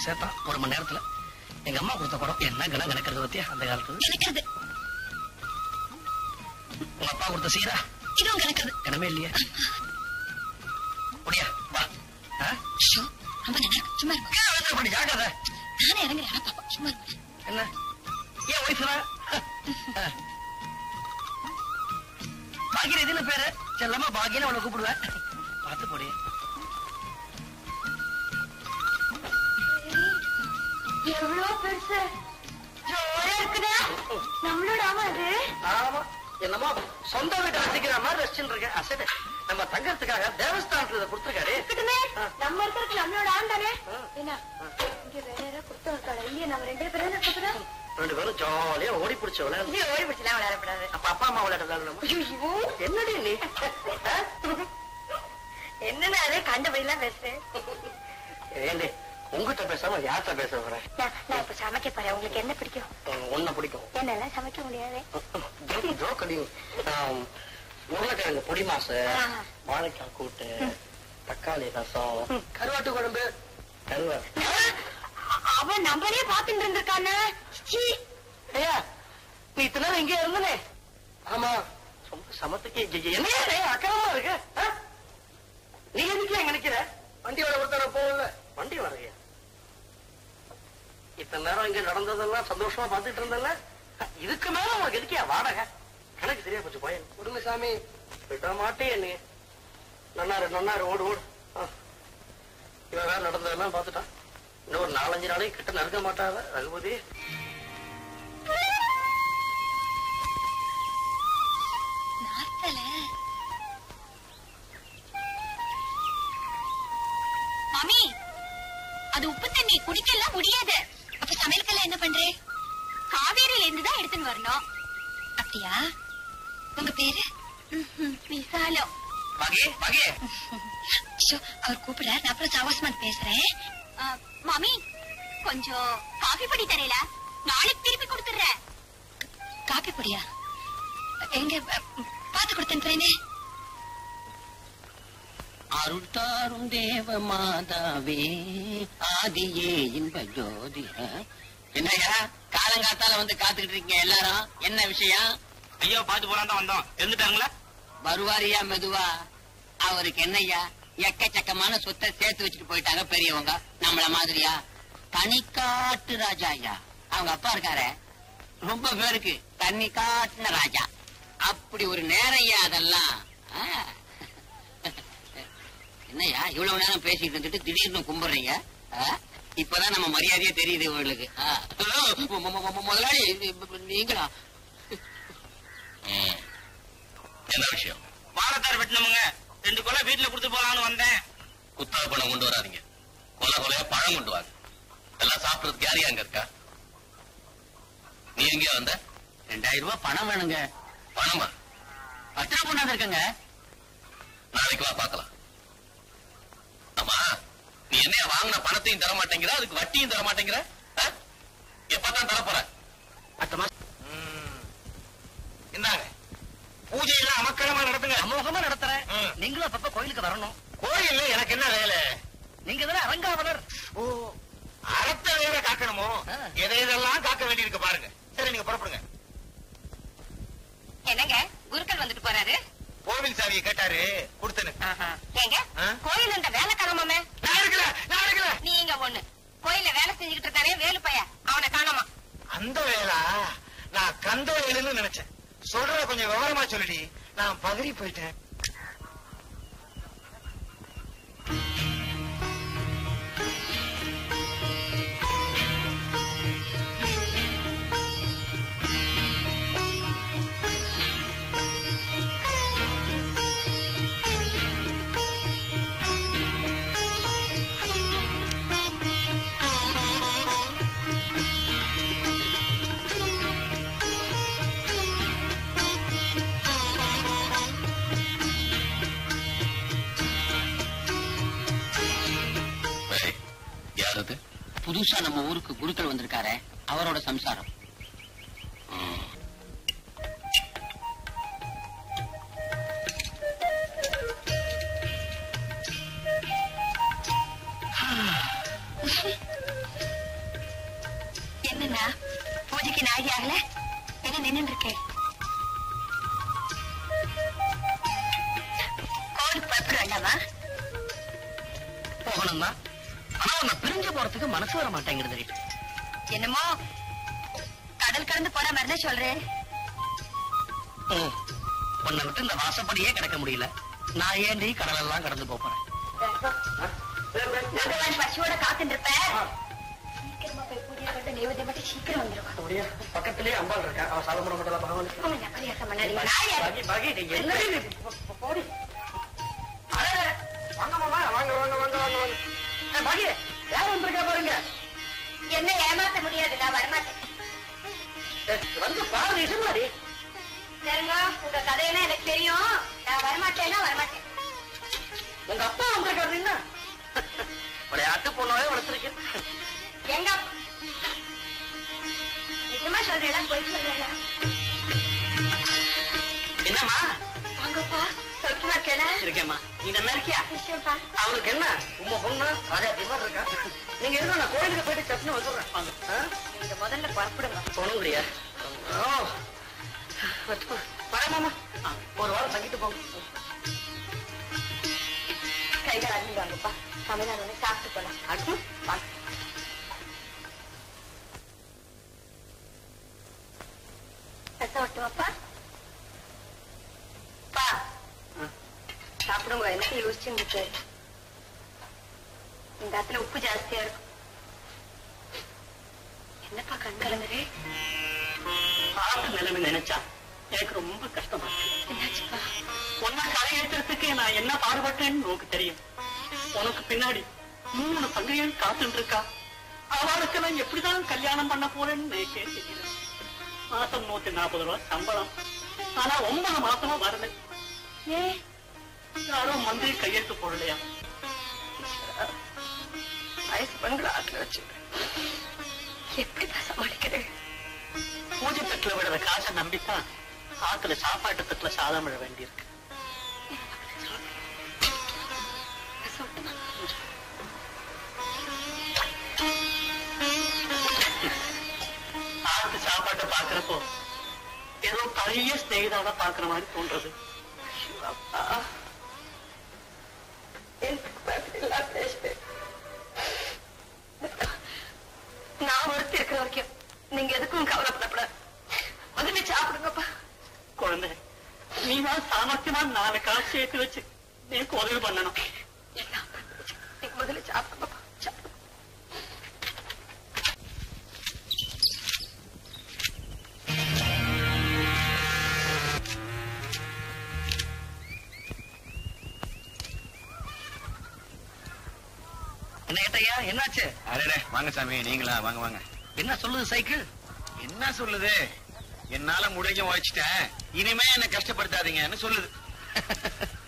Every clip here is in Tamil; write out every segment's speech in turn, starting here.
வந்து சேர்த்தான் ஒரு மணி நேரத்துல எங்க அம்மா கொடுத்த குடம் என்ன கணம் கணக்கிறது பத்தியா? அந்த காலத்துல. கிடக்கிறது உங்க அப்பா கொடுத்த சீரா? இதுவும் கிடக்கிறது கனமே இல்லையா. முடியா வா. சும்மா போடி, ஜாக்கிரதை. நானே இறங்குறேன். சும்மா என்ன? ஏன் இதுன்னு பேரு. செல்லமா பாக்கியன்னு அவளை கூப்பிடுவேன். பார்த்து போடி. எவ்வளவு பெருசு? இருக்குதா? நம்மளோட ஆமா அது. ஆமா. என்னமோ சொந்த வீட்டை வச்சுக்கிற மாதிரி ரசிச்சுட்டு இருக்கேன். அசடு. நம்ம தங்கறதுக்காக தேவஸ்தானத்துல கொடுத்துருக்காரு. நம்ம இருக்கிறதுக்கு நம்மளோட ஆண் தானே? என்ன இங்க வேற இல்லையா நம்ம ரெண்டு பேரும் இருக்கக்கூடா ரெண்டு பேரும் ஜாலியா ஓடி பிடிச்ச விளையாடு ஓடி பிடிச்சலாம் விளையாடக்கூடாது. அப்ப அப்பா அம்மா விளையாட விளையாடணும் என்னடி நீ? என்னன்னு அதே? கண்டபடியெல்லாம் பேசுறேன் ஏண்டி உங்ககிட்ட பேசாம யார்கிட்ட பேச போறேன் நான் இப்ப சமைக்க போறேன். உங்களுக்கு என்ன பிடிக்கும்? உன்னை பிடிக்கும். என்னெல்லாம் சமைக்க முடியாது? ஜோக்கடி உருளைக்கிழங்கு பொடி மாசு. வாழைக்காய் கூட்டு தக்காளி ரசம் கருவாட்டு குழம்பு கருவாடு அவன் நம்மளே பாத்துட்டு இருந்திருக்கானே. நீ இத்தனை நேரம் இங்கே இருந்தனே. ஆமா ரொம்ப சமத்துக்கு என்ன அக்கறமா இருக்கு? நீ எதுக்கு நிக்கிற? வண்டி வர ஒருத்தர போகல. வண்டி வரையா? இத்தனை நேரம் இங்க நடந்ததெல்லாம் சந்தோஷமா பாத்துட்டு இருந்தல இதுக்கு மேல உனக்கு எதுக்கியா வாடகை? கணக்கு சரியா போச்சு போயன். விடுங்க சாமி. விட மாட்டே நீ நன்னாரு நன்னாரு ஓடு ஓடு. இவன் வேற நடந்ததெல்லாம் பாத்துட்டான் இன்னும் ஒரு நாலஞ்சு நாளைக்கு கிட்ட நெருங்க மாட்டாத ரகுபதி. அது உப்பு தண்ணி குடிக்கலாம் முடியாது. அப்ப சமையலுக்கெல்லாம் என்ன பண்றே? காவேரியில இருந்து தான் எடுத்துன்னு வரணும். அப்படியா? உங்க பேரு? விசாலம் அவர் கூப்பிட நான் அப்புறம் சாவாசமா பேசுறேன். மாமி கொஞ்சம் காஃபி பொடி தரையில நாளைக்கு திருப்பி கொடுத்துடுறேன். காபி பொடியா? எங்க பாத்து கொடுத்தேன் அருள் தாரும் தேவ மாதாவே ஆதியே இன்ப ஜோதி என்னய்யா காலங்காத்தால வந்து காத்துக்கிட்டு இருக்கீங்க எல்லாரும்? என்ன விஷயம்? ஐயோ பாத்து போறான் தான் வந்தோம். இருந்துட்டாங்களா வருவாரியா மெதுவா? அவருக்கு என்னய்யா எக்கச்சக்கமான சொத்தை சேர்த்து வச்சுட்டு போயிட்டாங்க பெரியவங்க. நம்மள மாதிரியா? தனிக்காட்டு ராஜா ஐயா. அவங்க அப்பா இருக்காரே. ரொம்ப பேருக்கு தண்ணி காட்டுன ராஜா. அப்படி ஒரு நேரையா அதெல்லாம். ஆ. என்னய்யா இவ்வளவு நேரம் பேசிட்டு இருந்துட்டு திடீர்னு கும்பிடுறீங்க? இப்பதான் நம்ம மரியாதையே தெரியுது உங்களுக்கு. முதலாளி நீங்களா? என்ன விஷயம்? வாழைத்தார் வெட்டணுமுங்க ரெண்டு கொலை வீட்டுல கொடுத்து போலான்னு வந்தேன். குத்தா பணம் கொண்டு வராதீங்க. கொலை கொலையா பழம் கொண்டு வாங்க. எல்லாம் சாப்பிடறதுக்கு யார் அங்க இருக்கா? நீ எங்கேயா வந்த? ரெண்டாயிரம் ரூபாய் பணம் வேணுங்க. பணமா? பத்திரம் கொண்டாந்து இருக்கங்க. நாளைக்கு வா பார்க்கலாம். ஆமா நீ என்னைய வாங்கின பணத்தையும் தர மாட்டேங்கிற? அதுக்கு வட்டியும் தர மாட்டேங்கிற? எப்பதான் தர போற அடுத்த மாசம் இந்தாங்க. பூஜையெல்லாம் அமக்கலமா நடத்துங்க. அமோகமா நடத்துறேன். நீங்களும் அப்பப்ப கோயிலுக்கு வரணும். கோயில்ல எனக்கு என்ன வேலை? நீங்க தானே அரங்காவலர் ஓ அறத்தை வேற காக்கணுமோ. எதை இதெல்லாம் காக்க வேண்டியிருக்கு பாருங்க. சரி நீங்க புறப்படுங்க. என்னங்க குருக்கள் வந்துட்டு போறாரு. கோவில் சாவியை கேட்டாரு கொடுத்தனு? கோயில் அந்த வேலைக்காரமாமே நான் நீங்க ஒண்ணு. கோயில்ல வேலை செஞ்சுக்கிட்டு இருக்கானே வேலு பைய அவனை காணோமா? அந்த வேலா நான் கந்த வேலுன்னு நினைச்சேன். சொல்ற கொஞ்சம் விவரமா சொல்லுடி. நான் பதறி போயிட்டேன். புதுசா நம்ம ஊருக்கு குருக்கள் வந்திருக்காரே அவரோட சம்சாரம். என்னண்ணா பூஜைக்கு நாகி ஆகல? என்ன நின்னு இருக்கேன் கோவிலுக்கு போகணும் பிரிஞ்சு போறதுக்கு மனசு வர மாட்டேங்கிறது என்னமோ? கடல் கடந்து போன மாதிரி சொல்றேன். உன்னை விட்டு இந்த வாசப்படியே கிடக்க முடியல. நான் ஏண்டி கடலெல்லாம் கடந்து போப் போறேன்? பகவான் பசியோட காத்துட்டு இருப்பேன் பக்கத்திலேயே அம்பாள் இருக்கா? அவன் நீ நீ? வாங்க மாமா வாங்க வாங்க வாங்க வாங்க. வாங்க என்ன ஏமாத்த முடியாது நான் வரமாட்டேன். வந்து பாரு இதுமாடி சரிங்க உங்க கதையெல்லாம் எனக்கு தெரியும். நான் வரமாட்டேன்னா வரமாட்டேன். உங்க அப்பா வந்திருக்காரு என்ன? விளையாட்டு பொண்ணாவே வளர்த்துருக்கேன். எங்க? நிஜமா சொல்றேன் போய் சொல்றேன் என்னம்மா? வாங்கப்பா. சொல்லுமா இருக்கேனா இருக்கேம்மா. நீ நல்லா இருக்கியா அவனுக்கு என்ன? உங்க பொண்ணு? ராஜா மாதிரி இருக்கா? நீங்க இருங்க நான் கோயிலுக்கு போயிட்டு சட்னி வந்துடுறேன்? நீங்க முதல்ல புறப்படுங்க போகணுங்கிறியா? ஓ வரேன் மாமா. ஆ, ஒரு வாரம் தங்கிட்டு போங்க. கைகள் அள்ளி வாங்கப்பா சமையல் ஒண்ணு சாப்பிட்டு போலாம். அடுத்து? வாங்க ரசம் வரட்டுமாப்பா பா. சாப்பிடுங்க. எனக்கு யோசிச்சுன்னு இருக்கு இந்த இடத்துல உப்பு ஜாஸ்தியா இருக்கும். என்னப்பா கண் கலங்குறே நிலைமை நினைச்சா எனக்கு ரொம்ப கஷ்டமா இருக்கு. என்னாச்சுப்பா? உன்னை கரையேற்றுறதுக்கு நான் என்ன பாடுபட்டேன்னு உனக்கு தெரியும். உனக்கு பின்னாடி மூணு தங்கைகள் காத்துட்டு இருக்கா அவளுக்கு நான் எப்படிதான் கல்யாணம் பண்ண போறேன்னு தெரியல. மாசம் நூத்தி நாற்பது ரூபாய் சம்பளம். ஆனா ஒன்பது மாசமா வரல. ஏ நானும் மந்திரி கையெழுத்து போடலையா வயசு பெண்களை வச்சு எப்படிதான் பூஜை தட்டுல விடுற காசை நம்பித்தான் ஆத்துல சாப்பாட்டு தட்டுல சாதம் விழ வேண்டியிருக்கு. ஆத்து சாப்பாட்டை பாக்குறப்போ ஏதோ பழைய ஸ்நேகிதாவை பாக்குற மாதிரி தோன்றது. அப்பா. நான் ஒருத்தி இருக்கிற வரைக்கும் நீங்க எதுக்கும் கவலைப்படக்கூடாது. உதவி சாப்பிடுங்கப்பா. குழந்தை நீதான் சாமர்த்தியமா நாலு காசு சேர்த்து வச்சு எனக்கு உதவி பண்ணணும். வாங்க சாமி நீங்களா? வாங்க வாங்க. என்ன சொல்லுது சைக்கிள்? என்ன சொல்லுது? என்னால முடிஞ்ச உழைச்சிட்டேன். இனிமே என்ன கஷ்டப்படுத்தாதீங்கன்னு சொல்லுது.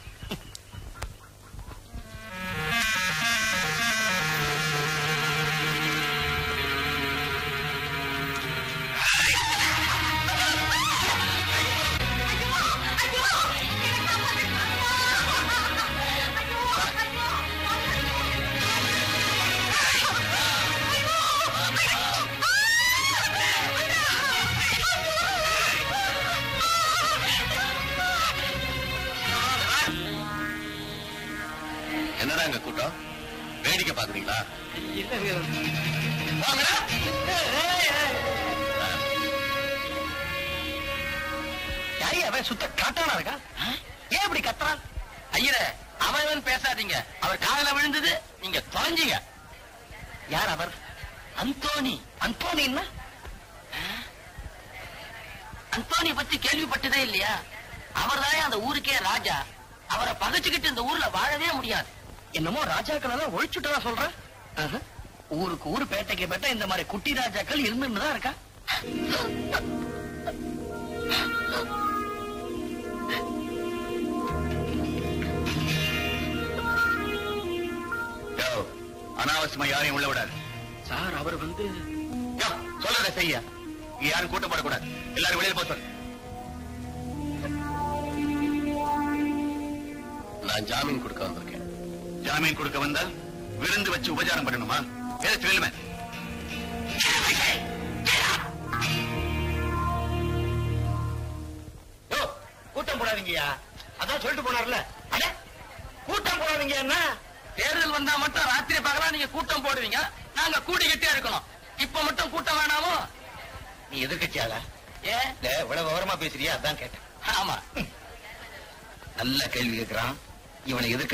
குட்டி ராஜாக்கள் இருந்துன்னு தான் இருக்கா?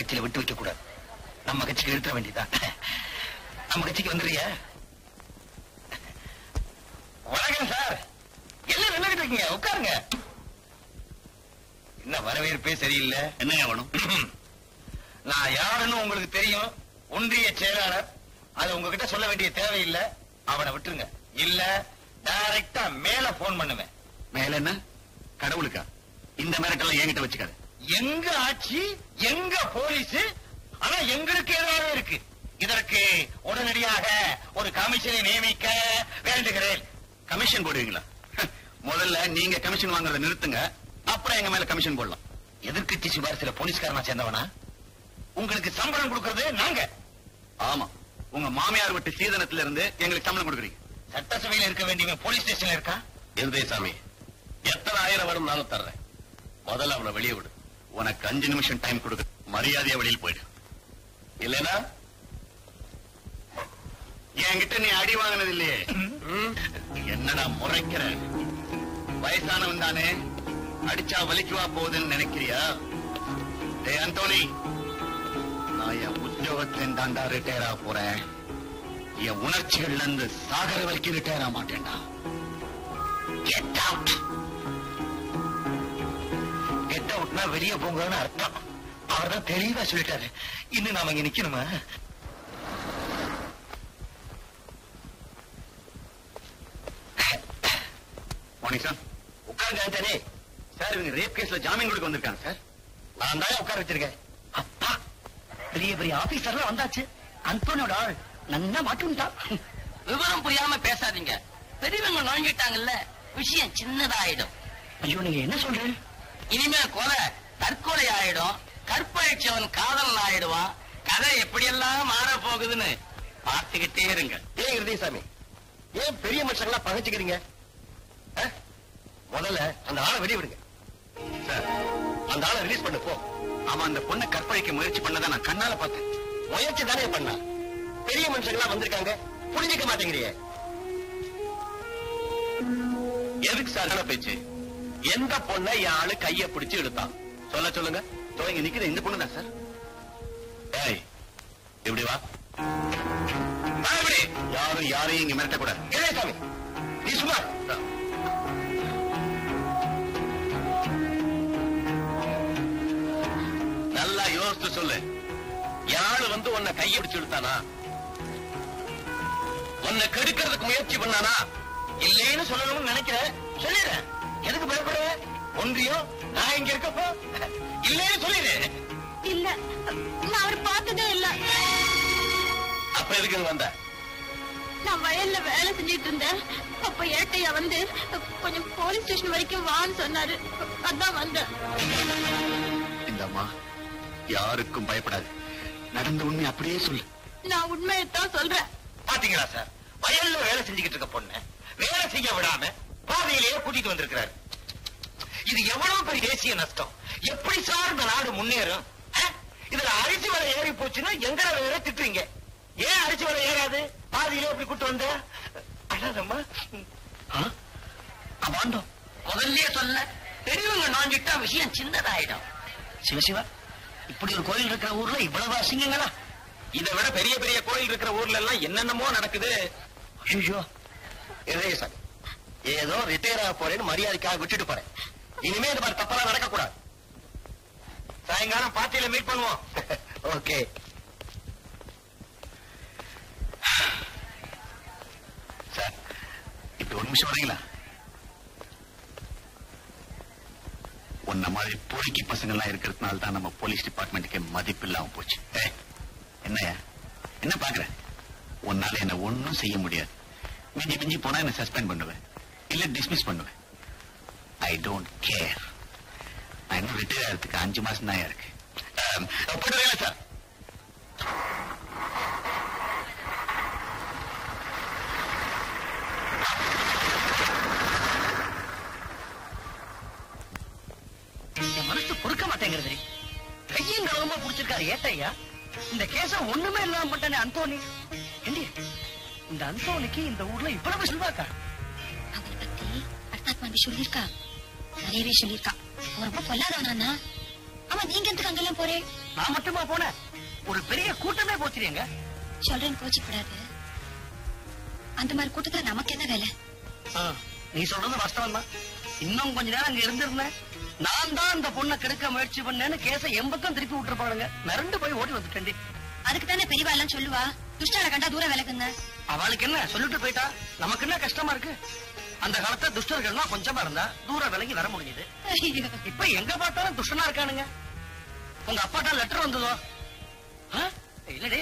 எதிர்கட்சியில விட்டு வைக்க கூடாது நம்ம கட்சிக்கு நிறுத்த வேண்டியதான் நம்ம கட்சிக்கு வந்துடுறியா? வணக்கம் சார். எல்லாம் நின்றுட்டு இருக்கீங்க. உட்காருங்க. என்ன வரவேற்பே சரியில்லை? என்னங்க வேணும்? நான் யாருன்னு உங்களுக்கு தெரியும். ஒன்றிய செயலாளர். அது உங்ககிட்ட சொல்ல வேண்டிய தேவையில்லை. அவனை விட்டுருங்க. இல்ல டைரக்டா மேல போன் பண்ணுவேன். மேல என்ன? கடவுளுக்கா? இந்த மிரட்டெல்லாம் என்கிட்ட வச்சுக்காது. எங்க ஆட்சி எங்க போலீஸ்? ஆனா எங்களுக்கு எதிராக இருக்கு. இதற்கு உடனடியாக ஒரு கமிஷனை நியமிக்க வேண்டுகிறேன். கமிஷன் போடுவீங்களா? முதல்ல நீங்க கமிஷன் வாங்குறத நிறுத்துங்க. அப்புறம் எங்க மேல கமிஷன் போடலாம். எதிர்க்கட்சி சிபாரிசுல போலீஸ்காரனா சேர்ந்தவனா? உங்களுக்கு சம்பளம் கொடுக்கறது நாங்க. ஆமா. உங்க மாமியார் விட்டு சீதனத்துல இருந்து எங்களுக்கு சம்பளம் கொடுக்குறீங்க. சட்டசபையில இருக்க வேண்டியவன் போலீஸ் ஸ்டேஷன்ல இருக்கா? இருதயசாமி எத்தனை ஆயிரம் வரும் நானும் தர்றேன். முதல்ல அவனை வெளியே விடு. உனக்கு அஞ்சு நிமிஷம் டைம் கொடுக்க மரியாதையா வெளியில் போயிடு. இல்லைன்னா என்கிட்ட நீ அடி வாங்கினது இல்லையே? என்னடா முறைக்கிற? வயசானவன் தானே அடிச்சா வலிக்குவா போகுதுன்னு நினைக்கிறியா? டேய் அந்தோனி நான் என் உத்தியோகத்தின் தாண்டா ரிட்டையர் ஆக போறேன். என் உணர்ச்சிகள்ல இருந்து சாகர வரைக்கும் ரிட்டையர் ஆக மாட்டேன்டா. கெட் அவுட் கெட் அவுட்னா வெளியே போங்கன்னு அர்த்தம். அவர் தான் தெளிவா சொல்லிட்டாரு. இன்னும் நாம இங்க நிக்கணுமா? மார்னிங் சார் உட்காருங்க ஆண்டனி சார் இவங்க ரேப் கேஸ்ல ஜாமீன் கொடுக்க வந்திருக்காங்க சார். நான் தான் உட்கார வச்சிருக்கேன். அப்பா பெரிய பெரிய ஆபீசர்லாம் வந்தாச்சு. அந்தோனோட ஆள் நன்னா மாட்டுட்டான் விவரம் புரியாம பேசாதீங்க. பெரியவங்க நுழைஞ்சிட்டாங்கல்ல விஷயம் சின்னதாயிடும். ஐயோ நீங்க என்ன சொல்றீங்க? இனிமே கொலை தற்கொலை ஆயிடும். கற்பழிச்சவன் காதலன் ஆயிடுவான். கதை எப்படியெல்லாம் மாற போகுதுன்னு பார்த்துக்கிட்டே இருங்க. ஏன் இருதயசாமி ஏன் பெரிய மனுஷங்களா பகைச்சுக்கிறீங்க? முதல்ல அந்த ஆளை வெளிய விடுங்க சார் அந்த ஆளை ரிலீஸ் பண்ணு போ. அவன் அந்த பொண்ணை கற்பழிக்க முயற்சி பண்ணதை நான் கண்ணால பார்த்தேன். முயற்சி தானே பண்ணா? பெரிய மனுஷங்களா வந்திருக்காங்க. புரிஞ்சுக்க மாட்டேங்கிறியே. எதுக்கு சார் பேச்சு? எந்த பொண்ணை ஆளு கைய பிடிச்சு இழுத்தான் சொல்ல சொல்லுங்க. தோ இங்க நிக்கிற இந்த பொண்ணு தான் சார் ஏய் இப்படி வா. யாரும் யாரையும் இங்க மிரட்டக்கூடாது. இளையசாமி நீ சும்மா நல்லா யோசிச்சு சொல்லு. யாரு வந்து உன்னை கையை பிடிச்சு இழுத்தானா? உன்னை கெடுக்கிறதுக்கு முயற்சி பண்ணானா? இல்லைன்னு சொல்லணும்னு நினைக்கிறேன். சொல்லிடுறேன். எதுக்கு பயப்படுற? ஒன்றியம் நான் இங்க இருக்கப்போ இல்லைன்னு சொல்லிடு. இல்ல நான் அவர் பார்த்ததே இல்ல. அப்ப எதுக்கு வந்த? நான் வயல்ல வேலை செஞ்சிட்டு இருந்தேன். அப்ப ஏட்டையா வந்து கொஞ்சம் போலீஸ் ஸ்டேஷன் வரைக்கும் வான்னு சொன்னாரு. அதான் வந்தேன். இந்த அம்மா யாருக்கும் பயப்படாது. நடந்த உண்மை அப்படியே சொல்லு. நான் உண்மையைத்தான் சொல்றேன். பாத்தீங்களா சார்? வயல்ல வேலை செஞ்சுக்கிட்டு இருக்க பொண்ணு வேலை செய்ய விடாம பாதையிலேயே கூட்டிட்டு வந்திருக்கிறார். இது எவ்வளவு பெரிய தேசிய நஷ்டம்? எப்படி சார் இந்த நாடு முன்னேறும்? இதுல அரிசி வலை ஏறி போச்சுன்னா எங்க வேற திட்டுறீங்க? ஏன் அரிசி வலை ஏறாது? பாதியிலே எப்படி கூட்டு வந்த? அழாதம்மா அவாண்டோம் முதல்லயே சொல்ல பெரியவங்க நுழைஞ்சிட்டா விஷயம் சின்னதாயிடும். சிவசிவா இப்படி ஒரு கோயில் இருக்கிற ஊர்ல இவ்வளவு அசிங்கங்களா? இதை விட பெரிய பெரிய கோயில் இருக்கிற ஊர்ல எல்லாம் என்னென்னமோ நடக்குது. ஐயோ. சார் ஏதோ ரிட்டையர் ஆக போறேன்னு மரியாதைக்காக விட்டுட்டு போறேன். இனிமே இந்த மாதிரி தப்பெல்லாம் நடக்க கூடாது சாயங்காலம் பார்ட்டியில மீட் பண்ணுவோம். ஓகே சார் இப்ப ஒரு நிமிஷம் வரீங்களா? உன்ன மாதிரி பொறுக்கி பசங்க எல்லாம் இருக்கிறதுனால தான் நம்ம போலீஸ் டிபார்ட்மெண்ட்டுக்கு மதிப்பு இல்லாம போச்சு. ஏய், என்ன பாக்குற உன்னால என்ன ஒண்ணும் செய்ய முடியாது. மிஞ்சி மிஞ்சி போனா என்ன சஸ்பெண்ட் பண்ணுவேன் இல்ல டிஸ்மிஸ் பண்ணுவேன். ஐ டோன்ட் கேர் நான் ரிட்டையர் ஆகிறதுக்கு அஞ்சு மாசம் தான் இருக்கு. போட்டு சார். மாட்டேங்கிறது. கையும் கலவமா புடிச்சிருக்காரு ஏட்டையா இந்த கேச ஒண்ணுமே இல்லாம பண்ணே அந்தோனி இந்த அந்தோனிக்கு இந்த ஊர்ல இவ்வளவு செல்வாக்கா? அர்த்தாத்மாண்டி சொல்லியிருக்கா நிறையவே சொல்லியிருக்கா அவன் ரொம்ப பொல்லாதவனா ஆமா நீங்க எதுக்கு அங்கெல்லாம் போறே? நான் மட்டுமா போனேன்? ஒரு பெரிய கூட்டமே போச்சுறீங்க சொல்றேன் கோச்சிக்கூடாது அந்த மாதிரி கூட்டத்துல நமக்கு என்ன வேலை? நீ சொல்றது வாஸ்தவம் தான். இன்னும் கொஞ்ச நேரம் அங்க இருந்திருந்தேன். நான் தான் அந்த பொண்ணை கெடுக்க முயற்சி பண்ணேன்னு கேச எம்பக்கம் திருப்பி விட்டுருப்பாளுங்க. மிரண்டு போய் ஓடி வந்துட்டேன்டி. அதுக்கு தானே பெரியவா எல்லாம் சொல்லுவா? துஷ்டால கண்டா தூரம் விலகுங்க. அவளுக்கு என்ன? சொல்லிட்டு போயிட்டா? நமக்கு என்ன கஷ்டமா இருக்கு? அந்த காலத்துல துஷ்டர்கள்லாம் கொஞ்சமா இருந்தா தூரம் விலகி வர முடியுது இப்ப எங்க பார்த்தாலும் துஷ்டனா இருக்கானுங்க. உங்க அப்பாட்டா லெட்டர் வந்ததோ? இல்லடே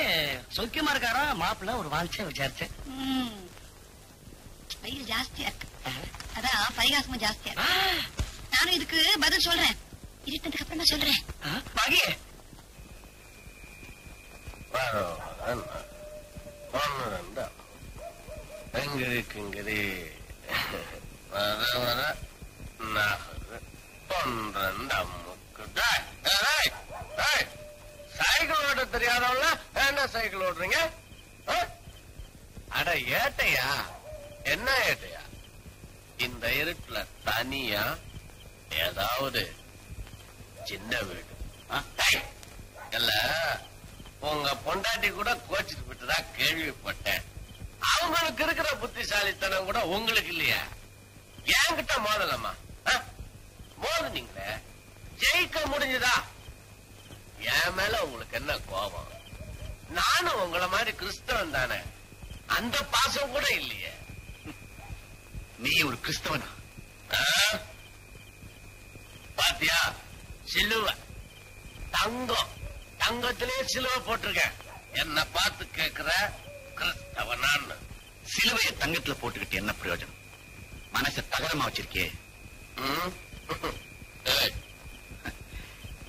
சௌக்கியமா இருக்காரா? மாப்பிள்ள ஒரு வாஞ்சியா விசாரிச்சேன். வெயில் ஜாஸ்தியா இருக்கு. அதான் பரிகாசமும் ஜாஸ்தியா நானும் இதுக்கு பதில் சொல்றேன். இருட்டதுக்கு அப்புறமா சொல்றேன் ஆ, பாகி ஒன்னு எங்கிரி கிங்கிரி வர வர நகரு ஒன்றண்டு அம்முக்கு டேய், டேய், டேய், சைக்கிள் ஓட்ட தெரியாதவங்கள என்ன சைக்கிள் ஓட்டுறீங்க ஆ? அட ஏட்டையா என்ன ஏட்டையா இந்த இருட்டுல தனியா ஏதாவது சின்ன வீடு ஆ? டேய், இல்ல உங்க பொண்டாட்டி கூட கோச்சிட்டு விட்டுதா கேள்விப்பட்டேன் அவங்களுக்கு இருக்கிற புத்திசாலித்தனம் கூட உங்களுக்கு இல்லையா என்கிட்ட மோதலம்மா ஆ? மோதுனீங்களே ஜெயிக்க முடிஞ்சதா என் மேல உங்களுக்கு என்ன கோபம் நானும் உங்களை மாதிரி கிறிஸ்தவன் தானே அந்த பாசம் கூட இல்லையே நீ ஒரு கிறிஸ்தவனா ஆ? பாத்தியா சிலுவை தங்கம் தங்கத்திலே சிலுவை போட்டிருக்கேன் என்ன பார்த்து கேக்குற கிறிஸ்தவனான்னு சிலுவையை தங்கத்துல போட்டுக்கிட்டு என்ன பிரயோஜனம் மனச தகரமா வச்சிருக்கே ம்? ஏய்,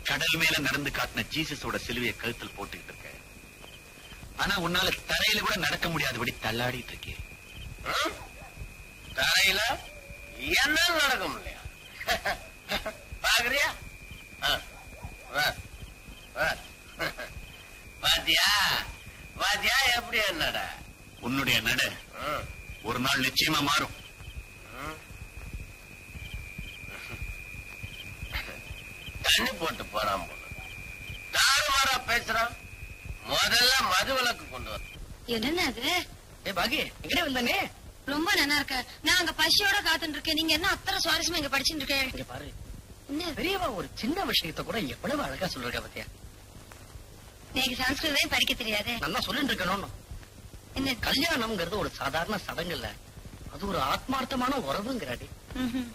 கடல் மேல நடந்து காட்டின ஜீசஸோட சிலுவையை கழுத்தில் போட்டுக்கிட்டு இருக்க ஆனா உன்னால தரையில கூட நடக்க முடியாதபடி தள்ளாடிட்டு இருக்கேன் ம்? தரையில என்ன நடக்கும் இல்லையா பாக்குறியா ஆ, வா, வா. பாத்தியா பாத்தியா எப்படி என்னடா உன்னுடைய நட ம், ஒரு நாள் நிச்சயமா மாறும் ம். தண்ணி போட்டு போறான் போல தாறுமாறா பேசுறான் முதல்ல மது விலக்கு கொண்டு வர என்னென்ன அது ஏ பாகி எங்கடே வந்தானே ரொம்ப நல்லா இருக்க நான் அங்க பசியோட காத்துட்டு இருக்கேன் நீங்க என்ன அத்தனை இருக்கேன் இங்க பாரு. பெரியவா ஒரு சின்ன விஷயத்த கூட எவ்வளவு அழகா சொல்லிருக்கா பத்தியா? எனக்கு சம்ஸ்கிருதமே படிக்க தெரியாது. நல்லா சொல்லிட்டு இருக்கணும் என்ன? கல்யாணம்ங்கிறது ஒரு சாதாரண சடங்கு இல்ல அது ஒரு ஆத்மார்த்தமான உறவுங்கிறாடி.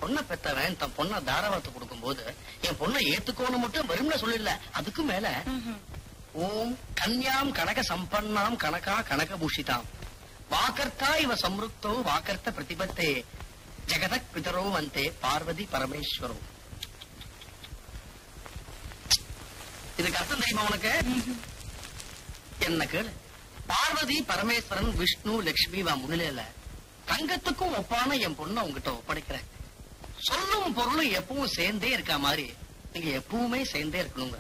பொண்ணை பெத்தவன் தன் பொண்ணை தாராவாத்து கொடுக்கும் போது என் பொண்ணை ஏத்துக்கோன்னு மட்டும் வெறும்னு சொல்லல அதுக்கும் மேல. ஓம் கன்யாம் கனக சம்பன்னாம் கனகா கனக பூஷிதாம் வாக்கர்த்தா இவ சம்ருக்தோ வாக்கர்த்த பிரதிபத்தே. ஜெகதக் பிதரோ வந்தே பார்வதி பரமேஸ்வரோ இதுக்கு அர்த்தம் தெரியுமா உனக்கு? என்ன கேளு? பார்வதி பரமேஸ்வரன் விஷ்ணு லட்சுமி வா முன்னிலையில தங்கத்துக்கும் ஒப்பான என் பொண்ணை உங்ககிட்ட ஒப்படைக்கிறேன். சொல்லும் பொருளும் எப்பவும் சேர்ந்தே இருக்க மாதிரி. நீங்க எப்பவுமே சேர்ந்தே இருக்கணுங்கிற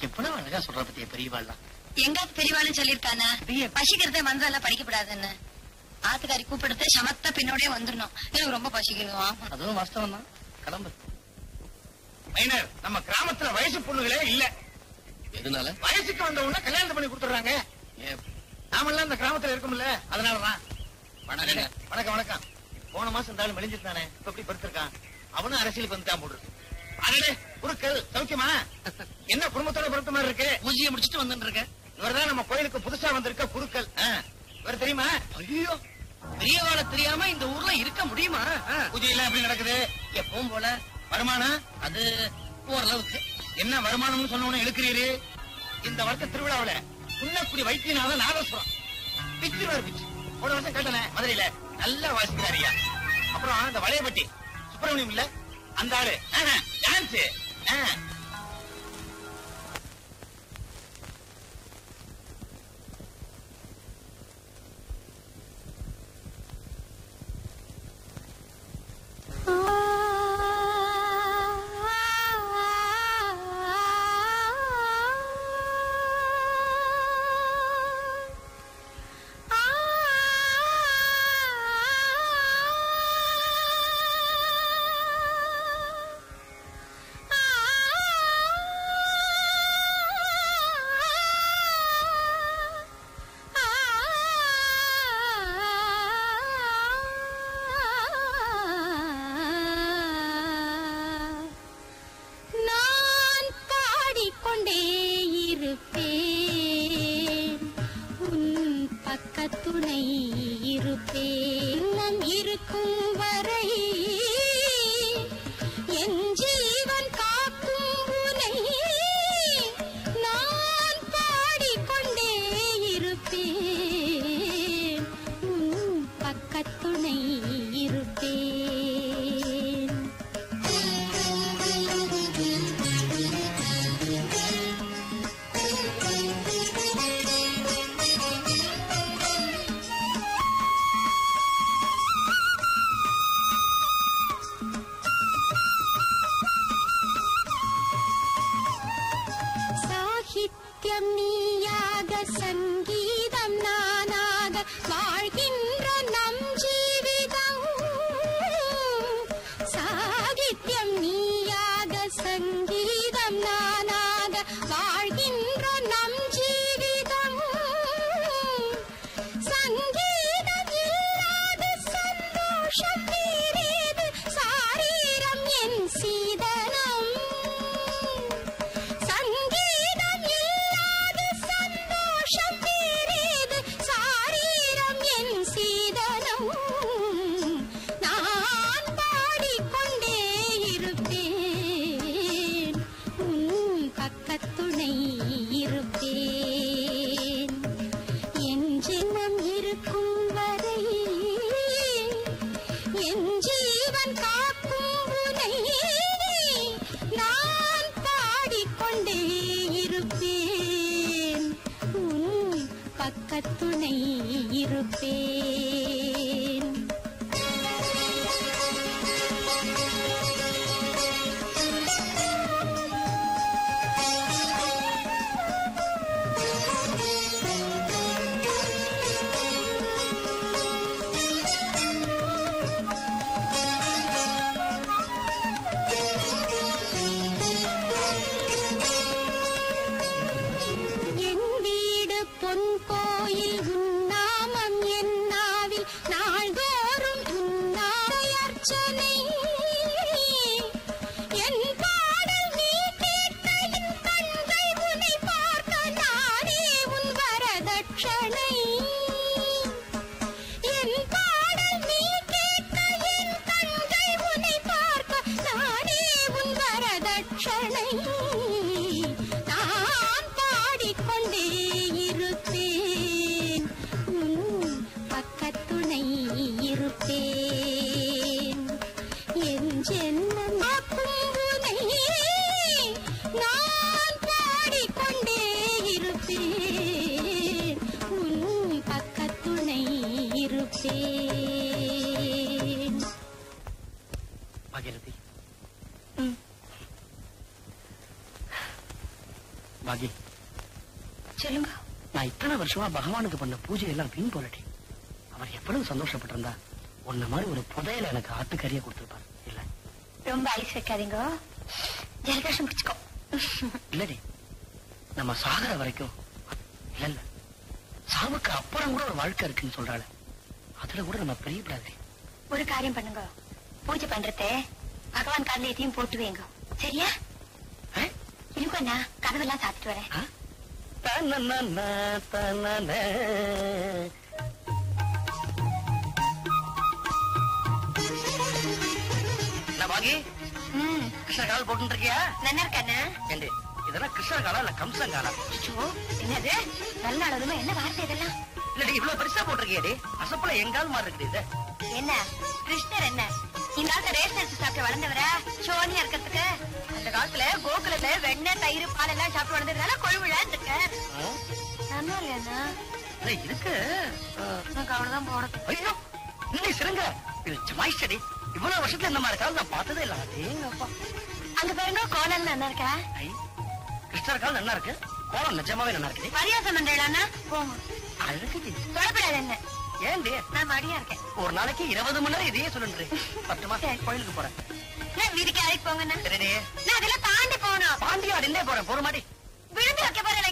எவ்வளவு அழகா சொல்ற பத்திய பெரியவாள்லாம். எங்க பெரியவாளும் சொல்லிருக்கானா பெரிய- பசிக்கிறதே வந்தால படிக்கப்படாதுன்னு ஆத்துக்காரி கூப்பிடுறது சமத்த பின்னோடே வந்துடணும். எனக்கு ரொம்ப பசிக்குது ஆமா அதுவும் வாஸ்தவம் தான். கிளம்பு மைனர் நம்ம கிராமத்துல வயசு பொண்ணுகளே இல்ல. எதனால? வயசுக்கு வந்த உடனே கல்யாணம் பண்ணி கொடுத்துறாங்க நாமெல்லாம் இந்த கிராமத்துல இருக்கோம்ல அதனாலதான். வணக்கம். வணக்கம் வணக்கம். போன மாசம் இந்த ஆளு மெலிஞ்சிருந்தானே இப்ப எப்படி படுத்திருக்கான்? அவனும் அரசியலுக்கு வந்துட்டான் போடு அடடே குருக்கள் சௌக்கியமா? என்ன குடும்பத்தோட பொறுத்த மாதிரி இருக்கு? பூஜையை முடிச்சிட்டு வந்துட்டு இவர்தான் நம்ம கோயிலுக்கு புதுசா வந்திருக்க குருக்கள். இவர் தெரியுமா? ஐயோ. பெரியவாளை தெரியாம இந்த ஊர்ல இருக்க முடியுமா? பூஜை எல்லாம் எப்படி நடக்குது? எப்பவும் போல. வருமானம்? அது ஓரளவுக்கு. என்ன வருமானம்னு சொன்ன உடனே இழுக்கிறீரு இந்த வருஷ திருவிழாவுல புள்ளக்குடி வைத்தியநாத நாதஸ்வரம். பிச்சு வேறு பிச்சு. ஒரு வருஷம் கேட்டனே மதுரையில. நல்லா வாசிக்கிறாரியா. அப்புறம் இந்த வளையப்பட்டி. சுப்பிரமணியம் இல்ல? அந்த ஆளு. டான்ஸ். Oh. சங்கீதம் நானாக வாழ்கின்ற நம் பகவானுக்கு பண்ண பூஜை எல்லாம் வீண் போலடி. அவர் எவ்வளவு சந்தோஷப்பட்டிருந்தா உன்ன மாதிரி ஒரு புதையல எனக்கு ஆட்டுக்கறியை கொடுத்திருப்பார். இல்ல. ரொம்ப ஐஸ் வைக்காதீங்க ஜலதோஷம் பிடிச்சுக்கோ. இல்லடி. நம்ம சாகர வரைக்கும் இல்ல இல்ல. சாவுக்கு அப்புறம் கூட ஒரு வாழ்க்கை இருக்குன்னு சொல்றாள். அதுல கூட நம்ம பிரியப்படாது ஒரு காரியம் பண்ணுங்க. பூஜை பண்றதே பகவான் காலில் எதையும் போட்டு வைங்க. சரியா? இருக்கும் அண்ணா கதவெல்லாம் சாத்திட்டு வரேன். என்ன பாகி? ம். கிருஷ்ண கால் போட்டு இருக்கியா நல்லா இருக்கண்ணா ஏண்டி இதெல்லாம் கிருஷ்ண காலா இல்ல கம்சன் காலா அச்சோ, என்னது? நல்ல அளவுமா என்ன வார்த்தை இதெல்லாம்? இல்லடி இவ்வளவு பெருசா போட்டிருக்கியடி. அசப்புல எங்கால் மாதிரி இருக்குது என்ன? கிருஷ்ணர் என்ன? இந்த காலத்துல ரேஷன் அரிசி சாப்பிட்டு வளர்ந்தவரா? சோனியா இருக்கிறதுக்கு. அந்த காலத்துல கோகுலத்துல வெண்ணெய் தயிர் பால் எல்லாம் சாப்பிட்டு வளர்ந்ததுனால கொழுவிழான்னு இருக்க நல்லா இல்லையா அவ்வளவுதான் போடுறது ஐயோ இன்னை சிறுங்க. இது இவ்வளவு வருஷத்துல இந்த மாதிரி கால் நான் பார்த்ததே இல்ல. அதேங்கப்பா அங்க பாருங்க கோலம் நல்லா இருக்கா? கிருஷ்ணர் கால் நல்லா இருக்கு. கோலம் நிஜமாவே நல்லா இருக்குது பரியாசம் பண்றேன் போங்க. அழகு தொடப்படாது என்ன ஏண்டி நான் மடியா இருக்கேன். ஒரு நாளைக்கு இருபது மணி நேரம் இதையே சொல்லுன்றே பத்து மாசம் கோயிலுக்கு போறேன். வீட்டுக்கு அழைக்கு சரிடி. நான் அதெல்லாம் தாண்டி போகணும். பாண்டியா நின்னே போறேன். போற மாடி. விழுந்து வைக்க போறேன்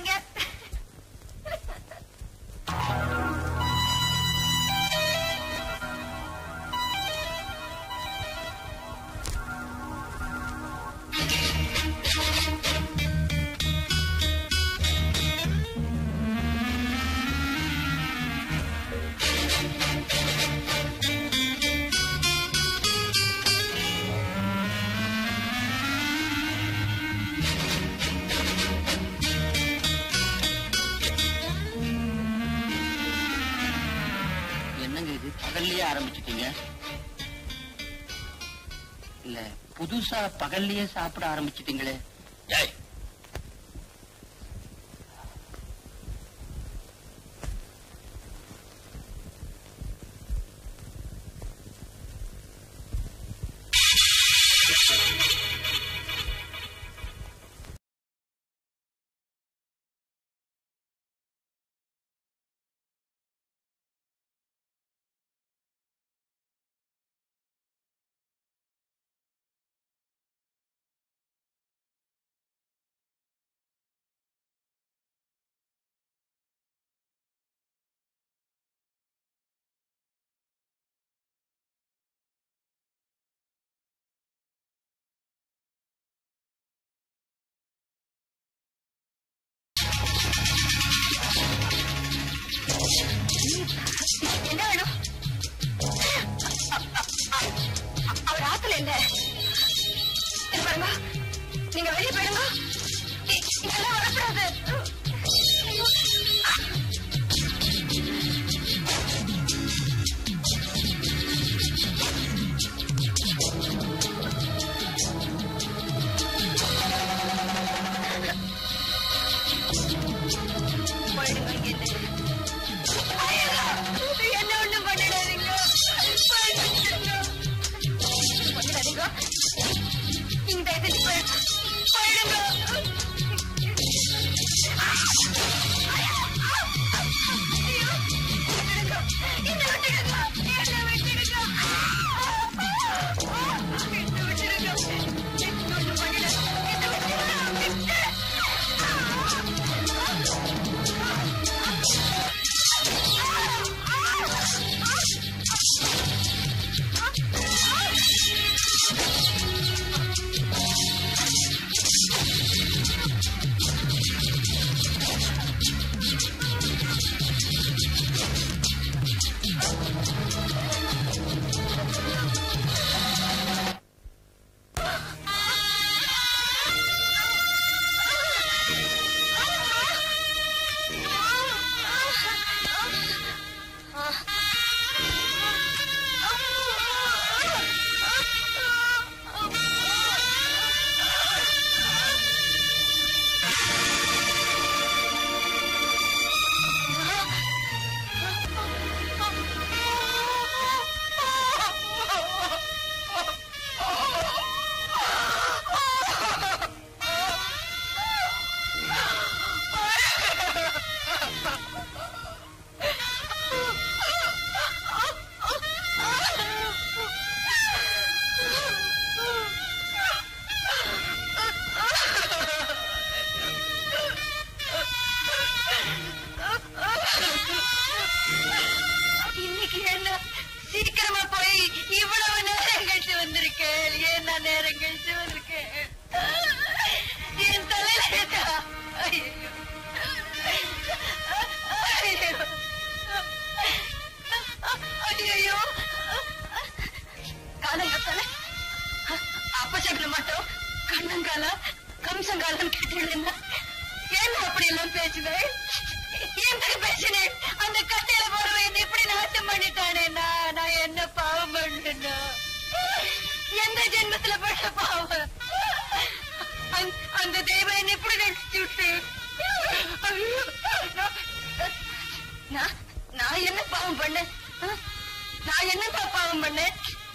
புதுசா பகல்லையே சாப்பிட ஆரம்பிச்சிட்டீங்களே? வெளியே போயிடுங்க இதெல்லாம் வரக்கூடாது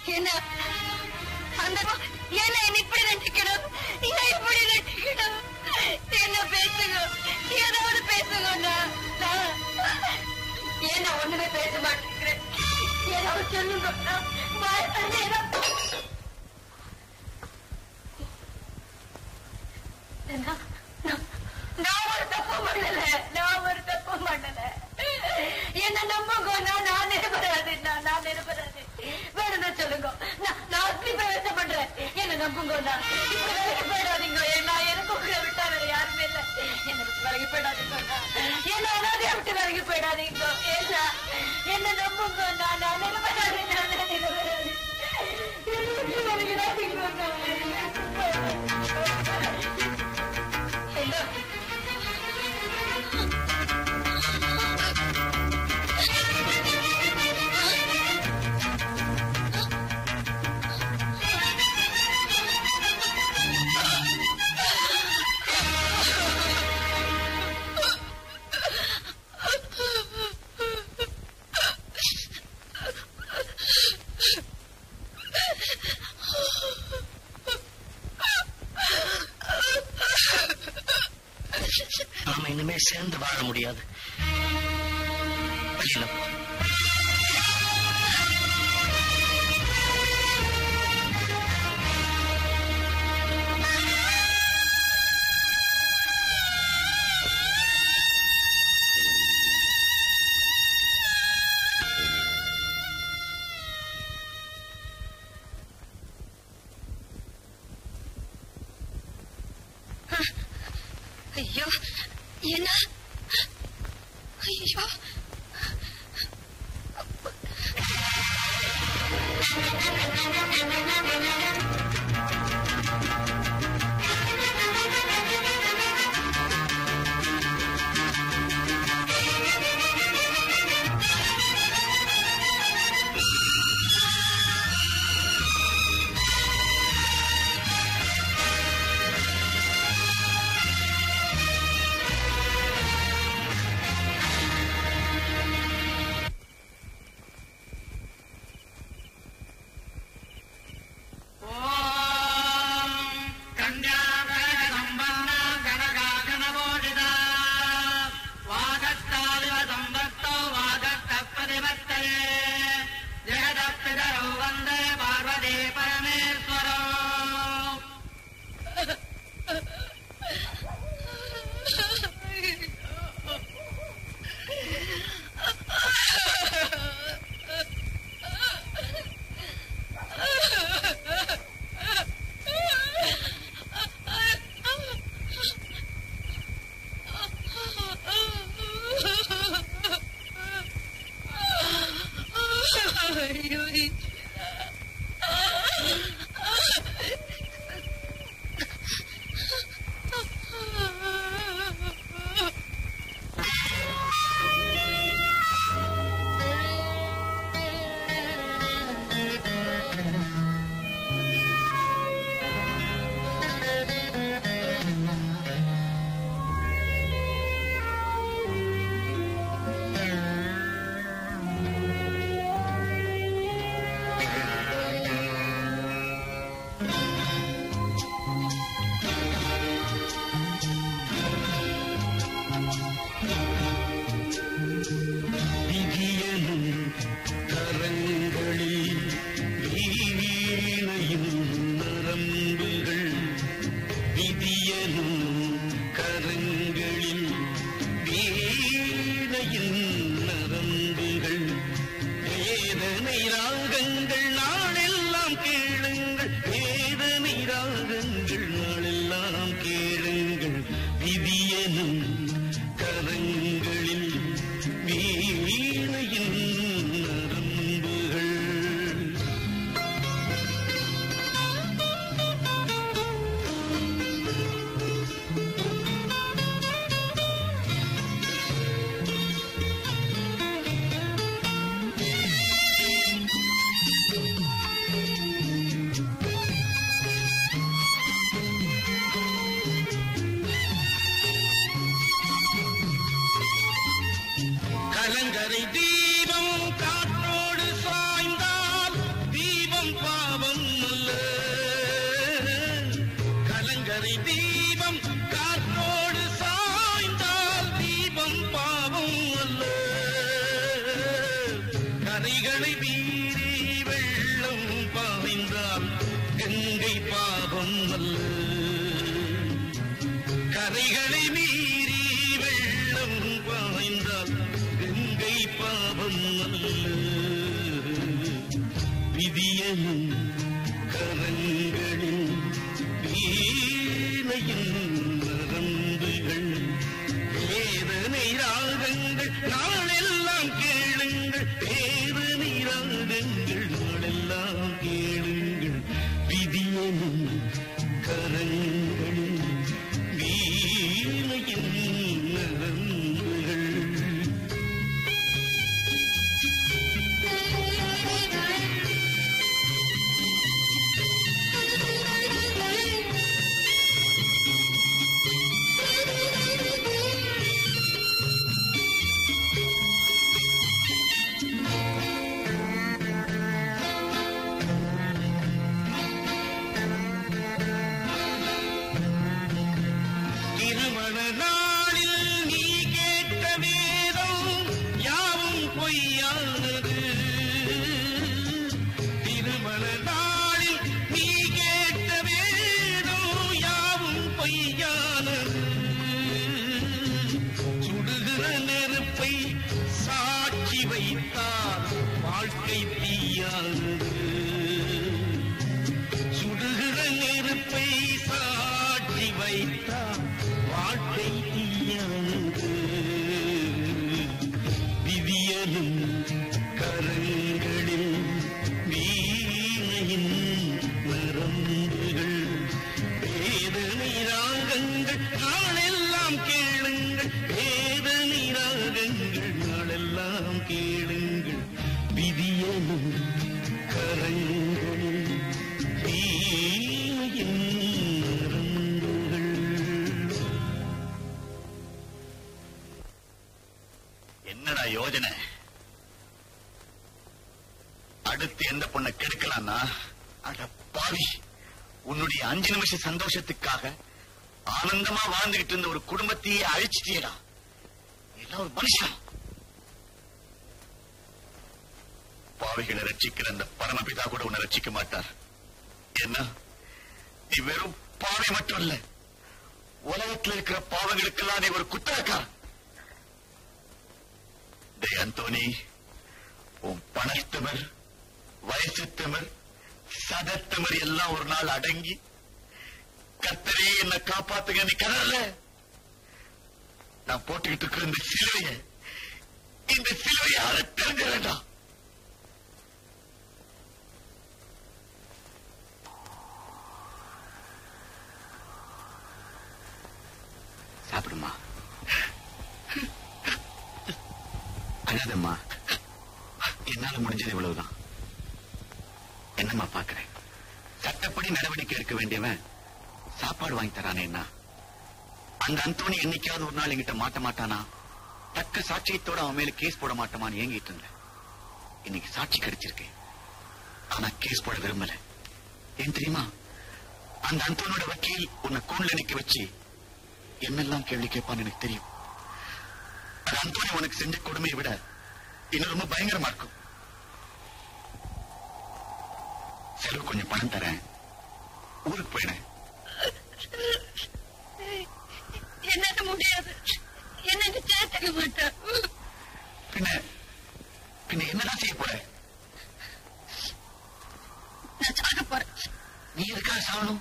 you know. கங்கை பாவம் அல்ல. கரைகளை மீறி வெள்ளம் பாய்ந்தால் கங்கை பாவம் அல்ல. விதியனும் கரங்களின் வீணையின் அஞ்சு நிமிஷ சந்தோஷத்துக்காக ஆனந்தமா வாழ்ந்துகிட்டு இருந்த ஒரு குடும்பத்தையே அழிச்சிட்டியடா. எல்லாம் ஒரு மனுஷன். பாவிகளை ரட்சிக்கிற அந்த பரமபிதா கூட உன்னை ரட்சிக்க மாட்டார். என்ன? நீ வெறும் பாவை மட்டும் இல்ல உலகத்தில் இருக்கிற பாவங்களுக்கெல்லாம் நீ ஒரு குத்தகக்காரன் டே அந்தோனி உன் பணத்தமிழ் வயசுத்தமிழ் சதத்தமிழ் எல்லாம் ஒரு நாள் அடங்கி கத்தரே என்ன காப்பாத்துங்க நீ கதறல நான் போட்டுக்கிட்டு இருக்கிற இந்த சிலுவைய இந்த சிலுவைய அதை தெரிஞ்ச வேண்டாம். சாப்பிடுமா? அழாதம்மா. என்னால முடிஞ்சது இவ்வளவுதான். என்னம்மா பாக்குறேன் சட்டப்படி நடவடிக்கை எடுக்க வேண்டியவன் சாப்பாடு வாங்கி தரானேன்னா அந்த அந்தோணி என்னைக்காவது ஒரு நாள் என்கிட்ட மாட்ட மாட்டானா? தக்க சாட்சியத்தோட அவன் மேல கேஸ் போட மாட்டோமான்னு ஏங்கிட்டு இருந்தேன். இன்னைக்கு சாட்சி கிடைச்சிருக்கு. ஆனா கேஸ் போட விரும்பல. ஏன் தெரியுமா? அந்த அந்தோனோட வக்கீல் உன்னை கூண்ல நிக்க வச்சு என்னெல்லாம் கேள்வி கேட்பான்னு எனக்கு தெரியும். அது அந்தோனி உனக்கு செஞ்ச கொடுமையை விட இன்னும் ரொம்ப பயங்கரமா இருக்கும். செலவு கொஞ்சம் பணம் தரேன். ஊருக்கு போயினேன் என்னால முடியாது. என்ன சேர்த்துக்க மாட்டேன் பின்ன பின்ன என்னதான் செய்ய போற? நான் சாக போறேன். நீ எதுக்காக சாகணும்?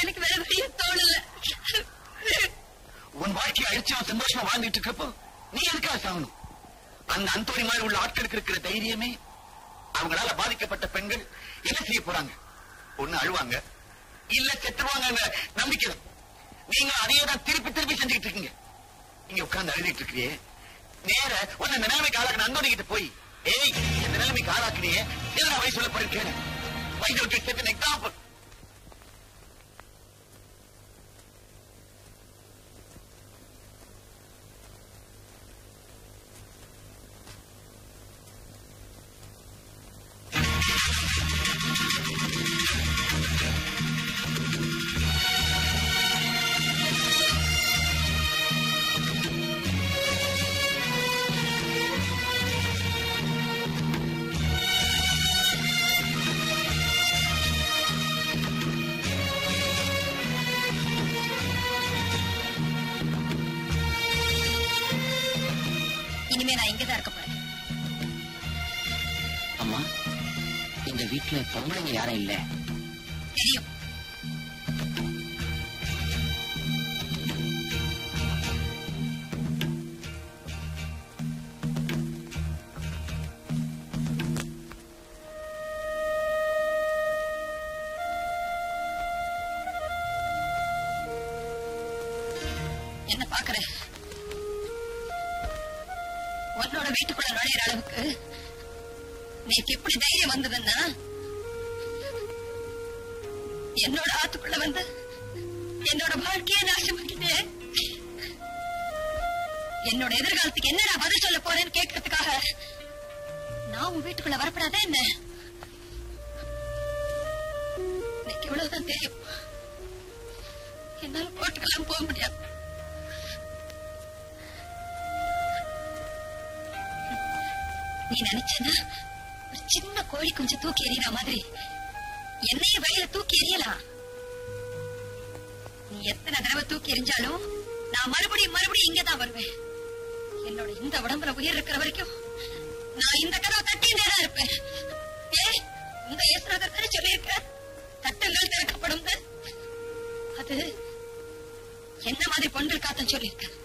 எனக்கு வேற வழியே தோணல. உன் வாழ்க்கையை அழிச்சு அவன் சந்தோஷமா வாழ்ந்துட்டு இருக்கப்போ நீ எதுக்காக சாகணும்? அந்த அந்தோணி மாதிரி உள்ள ஆட்களுக்கு இருக்கிற தைரியமே அவங்களால பாதிக்கப்பட்ட பெண்கள் என்ன செய்ய போறாங்க? ஒண்ணு அழுவாங்க இல்ல செத்துருவாங்க நம்பிக்கை தான். நீங்க அதையே தான் திருப்பி திருப்பி செஞ்சுக்கிட்டு இருக்கீங்க இங்க உட்கார்ந்து அழுதிட்டு இருக்கிறியே நேர உன்னை இந்த நிலைமைக்கு ஆளாக்குன அந்தோணி கிட்ட போய் ஏய் இந்த நிலைமைக்கு ஆளாக்குனியே என்ன வயசு சொல்ல போறேன் கேளு வைத்திய செத்து எக்ஸாம்பிள் பொம்பளைங்க யாரும் இல்ல. தெரியும். என்ன பாக்குற உன்னோட வீட்டுக்குள்ள நுழையிற அளவுக்கு நீக்கு எப்படி தைரியம் வந்ததுன்னா என்னோட ஆத்துக்குள்ள வந்து என்னோட வாழ்க்கையை நாசமாக்கிட்டே என்னோட எதிர்காலத்துக்கு என்ன நான் பதில் சொல்ல போறேன்னு கேட்கறதுக்காக நான் உன் வீட்டுக்குள்ள வரப்படாத என்ன? எனக்கு இவ்வளவுதான் தெரியும். என்னால கோர்ட்டுக்கெல்லாம் போக முடியாது. நீ நினைச்சனா ஒரு சின்ன கோழி குஞ்சு தூக்கி எறிகிற மாதிரி என்னைய வழியில தூக்கி எறியலாம். நீ எத்தனை தடவை தூக்கி எறிஞ்சாலும் நான் மறுபடியும் மறுபடியும் இங்கதான் வருவேன். என்னோட இந்த உடம்புல உயிர் இருக்கிற வரைக்கும் நான் இந்த கதவை தட்டின்றே தான் இருப்பேன். ஏ இந்த இயேசுநாதர் தானே சொல்லியிருக்க? தட்டுங்கள் திறக்கப்படும். அது என்ன மாதிரி பொண்கள் காத்தம் சொல்லியிருக்கேன்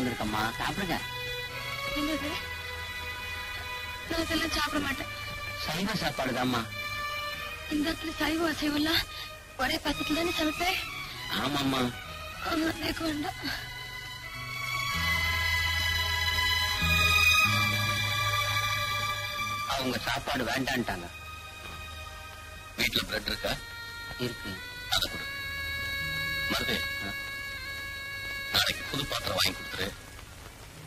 வந்திருக்கம்மா சாப்பிடுங்க நான் சாப்பிட மாட்டேன் சைவ சாப்பாடு தான்மா இந்த இடத்துல சைவ அசைவெல்லாம் ஒரே பக்கத்துல தானே சமைப்பேன் ஆமாம்மா எனக்கு வேண்டாம் அவங்க சாப்பாடு வேண்டான்ட்டாங்க வீட்டுல பிரெட் இருக்கா இருக்கு அதை கொடு மருது நாளைக்கு புது பாத்திரம் வாங்கி கொடுத்துரு.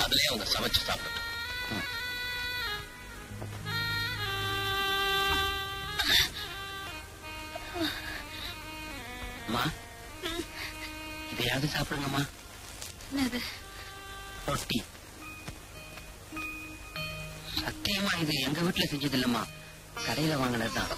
அதுலயே அவங்க சமைச்சு சாப்பிடட்டும். அம்மா இதையாவது சாப்பிடுங்கம்மா. ரொட்டி. சத்தியமா இது எங்க வீட்டுல செஞ்சது இல்லம்மா கடையில வாங்கினதுதான்.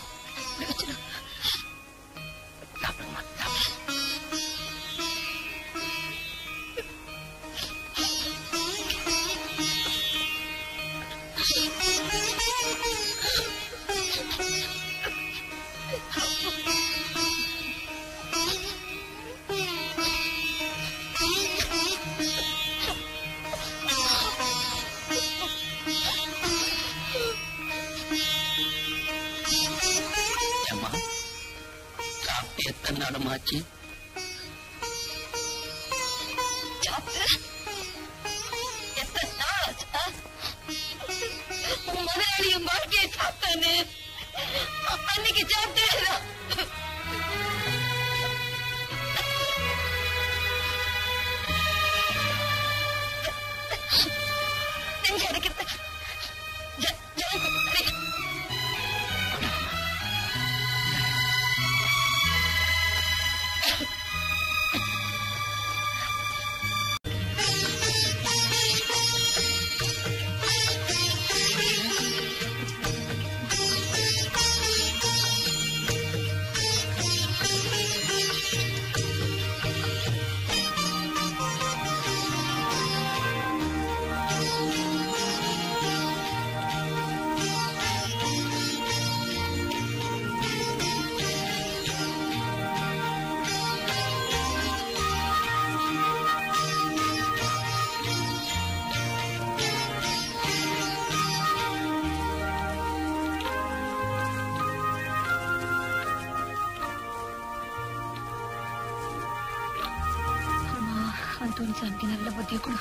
அந்தோனி சாமிக்கு நல்ல புத்தியை கொடு.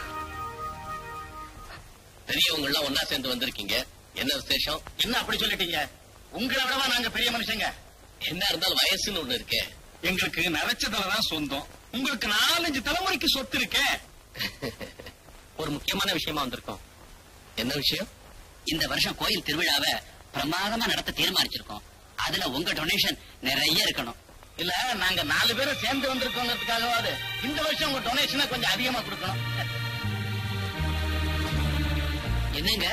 பெரியவங்க எல்லாம் ஒன்னா சேர்ந்து வந்திருக்கீங்க. என்ன விசேஷம்? என்ன அப்படி சொல்லிட்டீங்க? உங்களை விடவா நாங்க பெரிய மனுஷங்க? என்ன இருந்தாலும் வயசுன்னு ஒண்ணு இருக்கே. எங்களுக்கு நரைச்சதுல தான் சொந்தம். உங்களுக்கு நாலஞ்சு தலைமுறைக்கு சொத்து இருக்கே. ஒரு முக்கியமான விஷயமா வந்திருக்கோம். என்ன விஷயம்? இந்த வருஷம் கோயில் திருவிழாவை பிரமாதமா நடத்த தீர்மானிச்சிருக்கோம். அதுல உங்க டொனேஷன் நிறைய இருக்கணும். இல்ல நாங்க நாலு பேரும் சேர்ந்து வந்திருக்கோங்கிறதுக்காகவாது. இந்த வருஷம் உங்க டொனேஷனை கொஞ்சம் அதிகமா கொடுக்கணும். என்னங்க?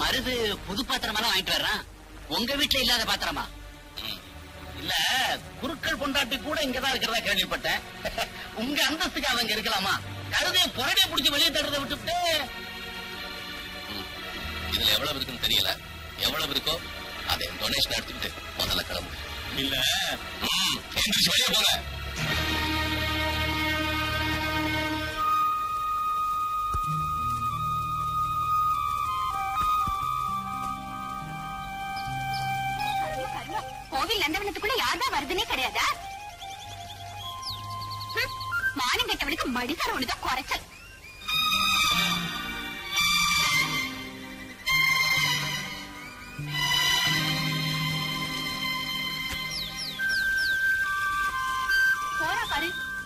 மருது புது பாத்திரமெல்லாம் வாங்கிட்டு வர்றான்? உங்க வீட்டுல இல்லாத பாத்திரமா? இல்ல குருக்கள் பொண்டாட்டி கூட இங்கதான் இருக்கிறதா கேள்விப்பட்டேன். உங்க அந்தஸ்துக்கு அவங்க இருக்கலாமா? கழுதைய புரடிய புடிச்சு வெளியே தடுறத விட்டுட்டு. இதுல எவ்வளவு இருக்குன்னு தெரியல. எவ்வளவு இருக்கோ அதை டொனேஷன் எடுத்துக்கிட்டு முதல்ல கிளம்பு. இல்ல ம், எந்திரிச்சு வெளியே போங்க கோவில் நந்தவனத்துக்குள்ள யார்தான் வருதுன்னே கிடையாதா? மானம் கெட்டவனுக்கு மடித்தர ஒண்ணுதான் குறைச்சல்.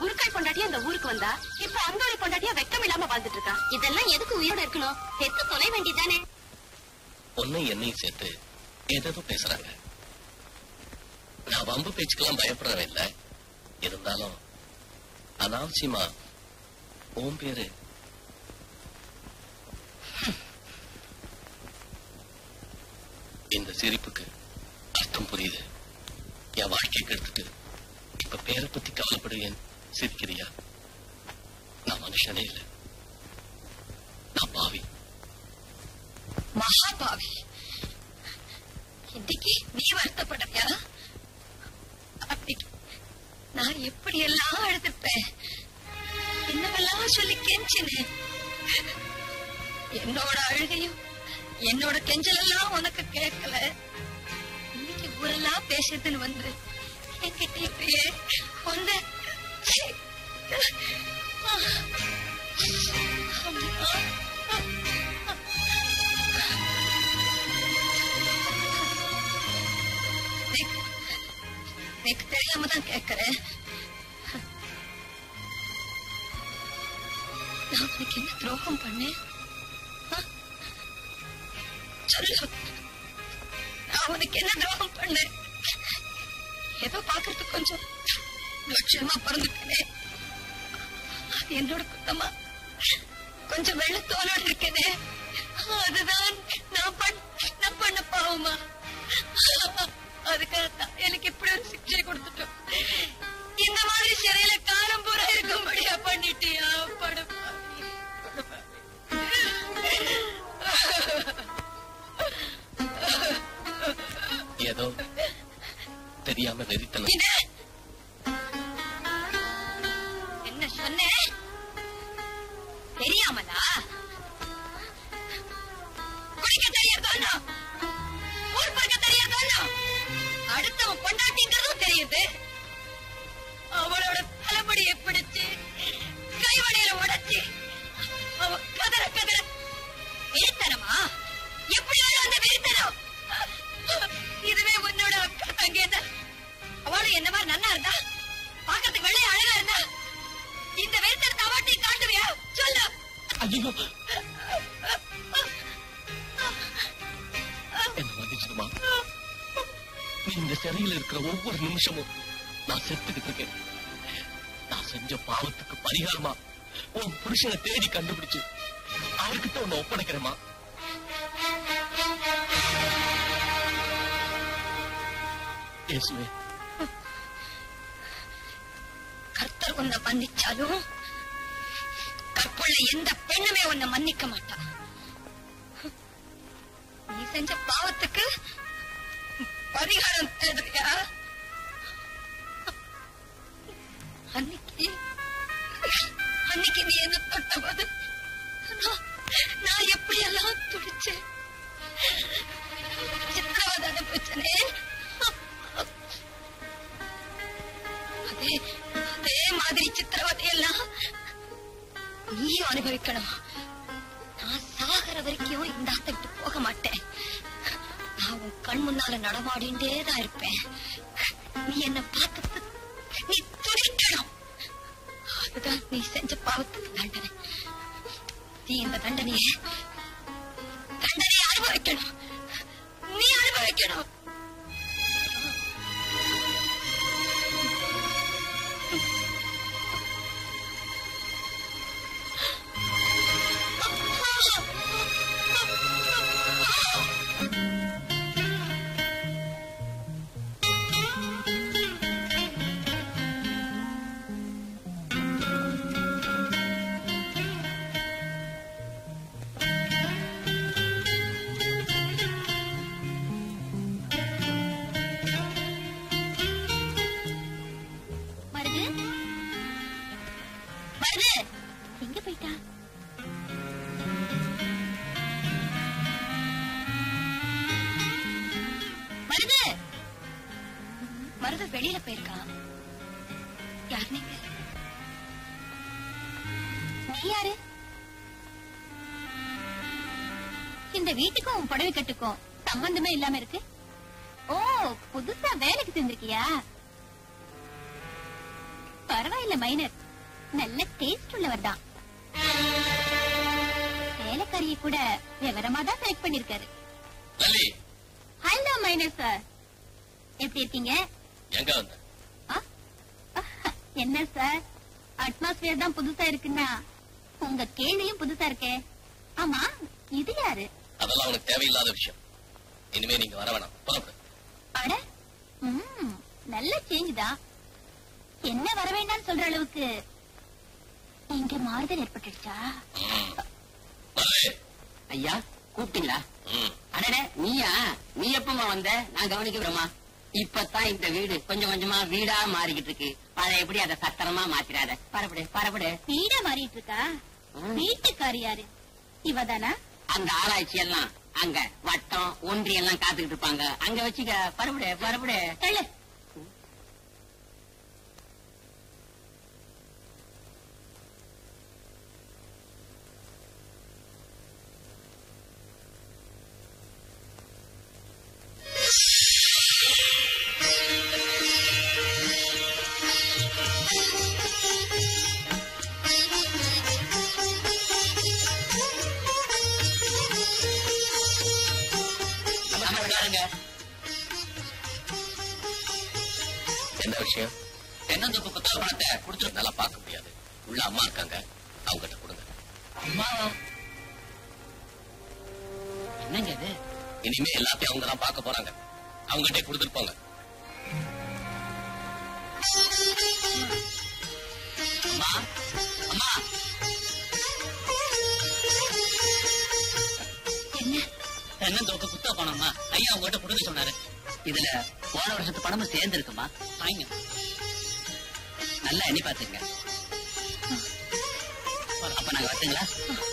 உருக்காய் குருக்கள் பொண்டாட்டியா இந்த ஊருக்கு வந்தா இப்ப அந்தோணி பொண்டாட்டியா வெக்கம் இல்லாம வாழ்ந்துட்டு இருக்கா இதெல்லாம் எதுக்கு உயிரோட இருக்கணும்? செத்து தொலை வேண்டிதானே ஒன்னும் என்னையும் சேர்த்து ஏதேதோ பேசுறாங்க. நான் வம்பு பேச்சுக்கெல்லாம் பயப்படுறவன் இல்ல. இருந்தாலும் அனாவசியமா உன் பேரு. இந்த சிரிப்புக்கு அர்த்தம் புரியுது. என் வாழ்க்கையை கெடுத்துட்டு இப்ப பேரை பத்தி கவலைப்படுவேன். சிரிக்கிறியா? நான் மனுஷனே இல்லை. நான் பாவி. மகாபாவி. இன்னைக்கு நீ வருத்தப்படுறியா நான் எப்படி எல்லாம் அழுதுப்பேன்? என்னவெல்லாம் சொல்லி கெஞ்சினேன் என்னோட அழுகையும் என்னோட கெஞ்சல் எல்லாம் உனக்கு கேட்கல. இன்னைக்கு ஊரெல்லாம் பேசுறதுன்னு வந்து என்கிட்ட இப்படியே வந்து தெரியாமதான் கேட்கிறேன் நான் உனக்கு என்ன துரோகம் பண்ணேன் சொல்லு நான் உனக்கு என்ன துரோகம் பண்ணேன் ஏதோ பாக்குறதுக்கு கொஞ்சம் லட்சணமா பிறந்துட்டேனே. என்னோட குத்தமா கொஞ்சம் வெள்ளத்தோலோடு இருக்கனே. அதுதான் நான் நான் பண்ண பாவமா. அதுக்காக தான் எனக்கு இப்படி ஒரு சிக்ஷை கொடுத்துட்டோம். இந்த மாதிரி சிறையில காலம் பூரா இருக்கும்படியா பண்ணிட்டியா? படுப்பாவி ஏதோ தெரியாம வெறித்தனம். பொண்டாட்டிங்கிறதும் அவளோட தலைமுடியை பிடிச்சு கைவடையில உடைச்சு அவ கதற கதற வெறித்தனமா? எப்படியாவது அந்த வெறித்தனம் இதுவே உன்னோட அக்கா தங்கேத அவளும் என்ன மாதிரி நன்னா இருந்தா? பாக்கிறதுக்கு வெள்ளை அழகா இருந்தா? இந்த வெறித்தனத்தை அவட்டையும் காட்டுவியா? சொல்லு. ஐயோ நீ இந்த சிறையில் இருக்கிற ஒவ்வொரு நிமிஷமும் நான் செத்துக்கிட்டு இருக்கேன். நான் செஞ்ச பாவத்துக்கு பரிகாரமா உன் புருஷனை தேடி கண்டுபிடிச்சு அவர்கிட்ட உன்னை ஒப்படைக்கிறேமா இயேசுவே கர்த்தர் உன்னை மன்னிச்சாலும் கற்புள்ள எந்த பெண்ணுமே உன்னை மன்னிக்க மாட்டா நீ செஞ்ச பாவத்துக்கு பரிகாரம் தேடுறியா அன்னைக்கு அன்னைக்கு நீ என்ன தொட்டபோது? நான்- எப்படி எல்லாம் துடிச்சேன்? சித்திரவதை அனுப்பிச்சனே அதே அதே மாதிரி சித்திரவதையெல்லாம் நீயும் அனுபவிக்கணும். நான் சாகர வரைக்கும் இந்த ஆத்தை விட்டு போக மாட்டேன். நான் உன் கண் முன்னால நடமாடிண்டே தான் இருப்பேன். நீ என்ன பார்த்து நீ துடிக்கணும். அதுதான் நீ செஞ்ச பாவத்துக்கு தண்டனை. நீ இந்த தண்டனையை தண்டனையை அனுபவிக்கணும். நீ அனுபவிக்கணும். இப்பதான் இந்த வீடு கொஞ்சம் கொஞ்சமா வீடா மாறிக்கிட்டு இருக்கு பழைய எப்படி அதை சத்திரமா மாத்திராத பரப்படு பரப்படு. வீடா மாறிட்டு இருக்கா. வீட்டுக்காரி யாரு? இவதானா? அந்த ஆராய்ச்சி எல்லாம் அங்க வட்டம் ஒன்றி எல்லாம் காத்துக்கிட்டு இருப்பாங்க. அங்க வச்சுக்க பரப்படு பரப்படு. என்னங்க இது? இனிமே எல்லாத்தையும் அவங்க தான் பார்க்க போறாங்க. அவங்ககிட்ட கொடுத்துட்டு போங்க. அம்மா. அம்மா. என்ன? தென்னந்தோப்பு குத்தா பணம்மா ஐயா உங்ககிட்ட கொடுக்க சொன்னாரு. இதுல போன வருஷத்து பணமும் சேர்ந்து இருக்குமா வாங்க நல்லா எண்ணி பாத்துங்க அப்ப நாங்க வரட்டுங்களா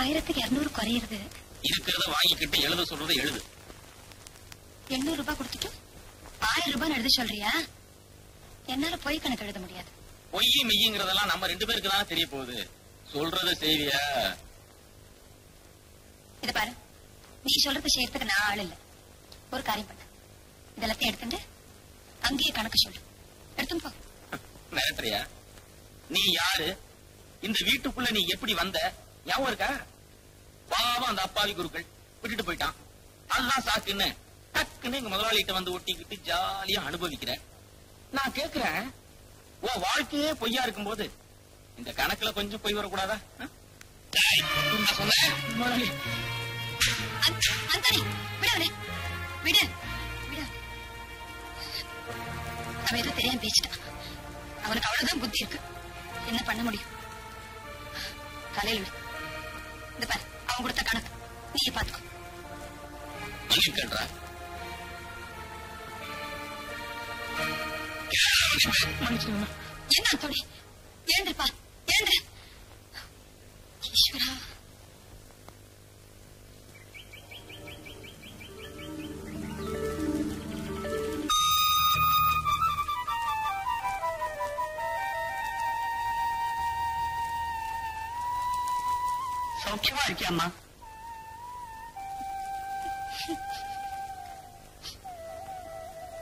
ஆயிரத்துக்கு இருநூறு குறையிறது. இருக்கிறத வாங்கிக்கிட்டு எழுத சொல்றதை எழுது. எண்ணூறு ரூபாய் கொடுத்துட்டு ஆயிரம் ரூபாய் எழுத சொல்றியா? என்னால பொய் கணக்கு எழுத முடியாது. பொய் மெய்யுங்கிறதெல்லாம் நம்ம ரெண்டு பேருக்கு தானே தெரிய போகுது. சொல்றத செய்வியா? இத பாரு. நீ சொல்றது செய்யறதுக்கு நான் ஆள் இல்ல. ஒரு காரியம் பண்ண. இதெல்லாத்தையும் எடுத்துட்டு அங்கேயே கணக்கு சொல்லு. எடுத்துன்னு போ. மிரட்டுறியா நீ யாரு? இந்த வீட்டுக்குள்ள நீ எப்படி வந்த? ஞாபகம் இருக்கா? பாவம் அந்த அப்பாவி குருக்கள். விட்டுட்டு போயிட்டான். அதுதான் சாக்குன்னு டக்குன்னு எங்க முதலாளிகிட்ட வந்து ஒட்டிக்கிட்டு ஜாலியா அனுபவிக்கிறேன். நான் கேக்குறேன் ஓ வாழ்க்கையே பொய்யா இருக்கும் போது இந்த கணக்குல கொஞ்சம் பொய் வரக்கூடாதா? சொன்னேன். முதலாளி. விடு விடு. அவன் ஏதோ தெரியாம பேசிட்டான். அவனுக்கு அவ்வளவுதான் புத்தி இருக்கு. என்ன பண்ண முடியும்? காலையில் விடு. இந்த பாரு அவன் கொடுத்த கணக்கு. நீயே பாத்துக்கோ. மன்னிக்கன்றா என்ன அந்தோணி ஏந்திருப்பா ஏந்திரு ஈஸ்வரா சௌக்கியமா இருக்கியாம்மா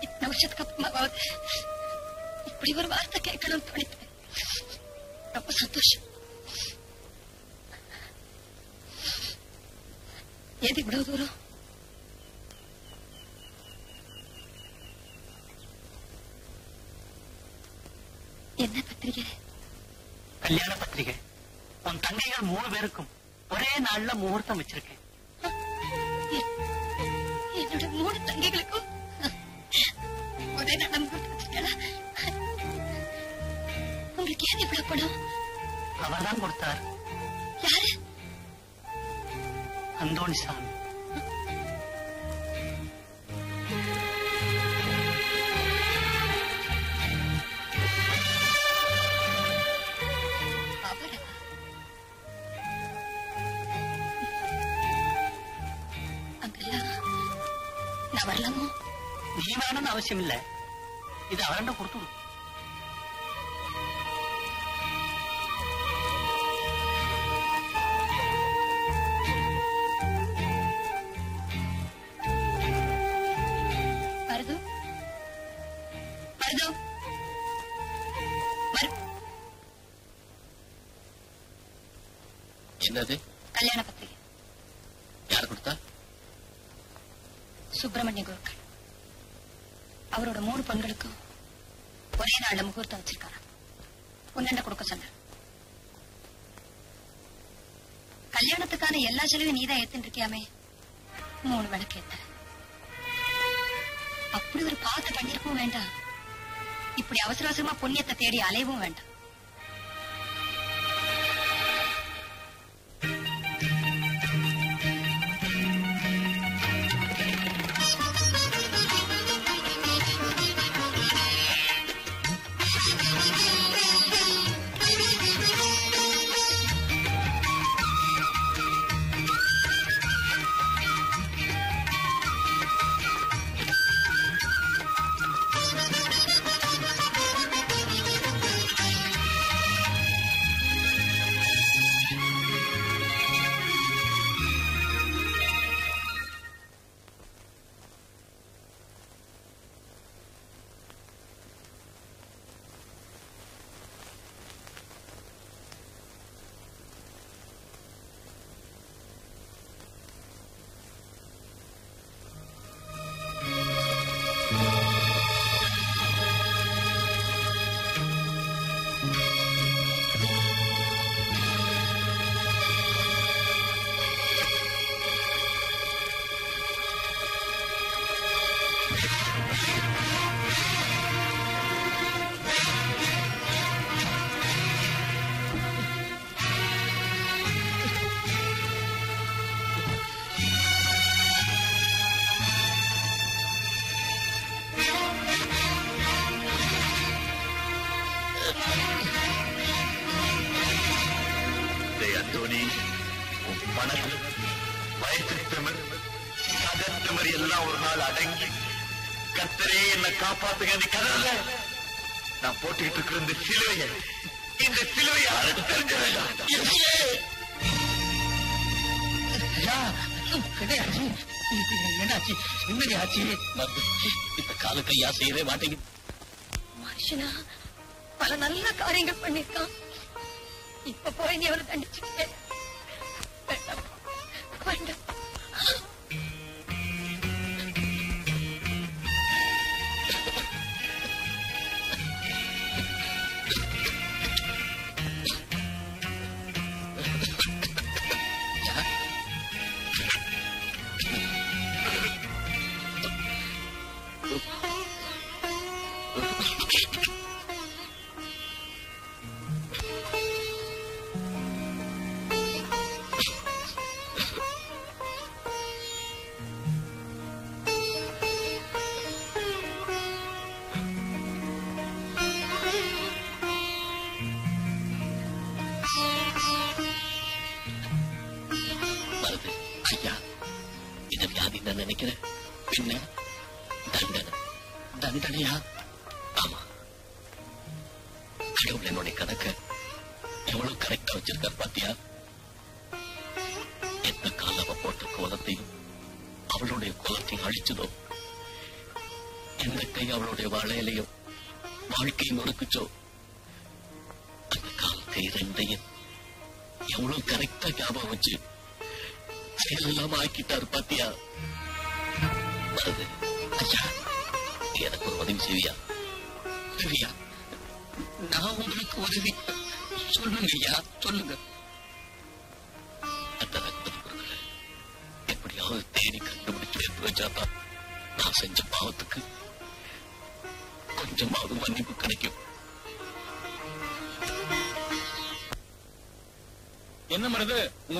இத்தனை வருஷத்துக்கு அப்புறமாவது இப்படி ஒரு வார்த்தை கேட்கணும்னு தோணித்து ரொம்ப சந்தோஷம் ஏது இவ்வளவு தூரம் என்ன பத்திரிகை கல்யாண பத்திரிகை உன் தங்கைகள் மூணு பேருக்கும் ஒரே நாள்ல முகூர்த்தம் வச்சிருக்கேன். என்- என்னோட மூணு தங்கைகளுக்கும் ஒரே நடம் கொடுத்துட்டா உங்களுக்கு ஏன் இவ்வளவு பணம் அவர்தான் கொடுத்தார். யாரு? அந்தோணி சாமி. நான் வரலாமோ? நீ வேணும்னு அவசியம் இல்ல இது அவரண்ட கொடுத்துடும் நீதான் ஏத்துட்டு இருக்கியாமே? மூணு விளக்கு ஏத்த அப்படி ஒரு பார்த்து பண்ணிருக்கவும் வேண்டாம். இப்படி அவசர அவசரமா புண்ணியத்தை தேடி அலையவும் வேண்டாம். என்னாச்சு? நிம்மதி ஆச்சு மருந்து இப்ப கால கையா செய்யவே மாட்டேங்குது. மனுஷனா பல நல்ல காரியங்கள் பண்ணிருக்கான் இப்ப போய் நீ அவரை தண்டிச்சுட்டே வேண்டாம். வேண்டாம்.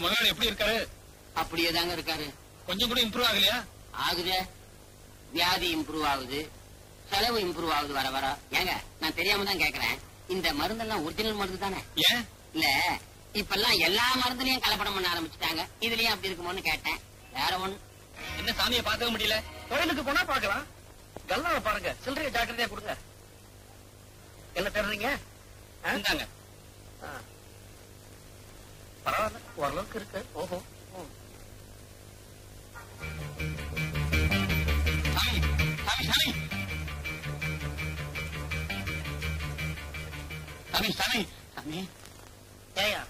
மகன் எப்படி இருக்காரு? அப்படியே தாங்க இருக்காரு. கொஞ்சம் கூட இம்ப்ரூவ் ஆகலையா? ஆகுதே. வியாதி இம்ப்ரூவ் ஆகுது. செலவு இம்ப்ரூவ் ஆகுது வர வர. ஏங்க நான் தெரியாம தான் கேக்குறேன். இந்த மருந்தெல்லாம் ஒரிஜினல் மருந்து தானே? ஏன்? இல்ல இப்பெல்லாம் எல்லா மருந்துலயும் கலப்படம் பண்ண ஆரம்பிச்சுட்டாங்க. இதுலயும் அப்படி இருக்குமோன்னு கேட்டேன். வேற ஒண்ணு. என்ன சாமியை பார்க்க முடியல? கோயிலுக்கு போனா பாக்கலாம் கல்லாவை பாருங்க. சில்லறைய ஜாக்கிரதையா கொடுங்க. என்ன தேடுறீங்க? ஆ? இந்தாங்க. ஓரளவுக்கு இருக்கு. ஓஹோ. ம். சாமி சாமி சாமி சாமி சாமி சாமி ஏய்யா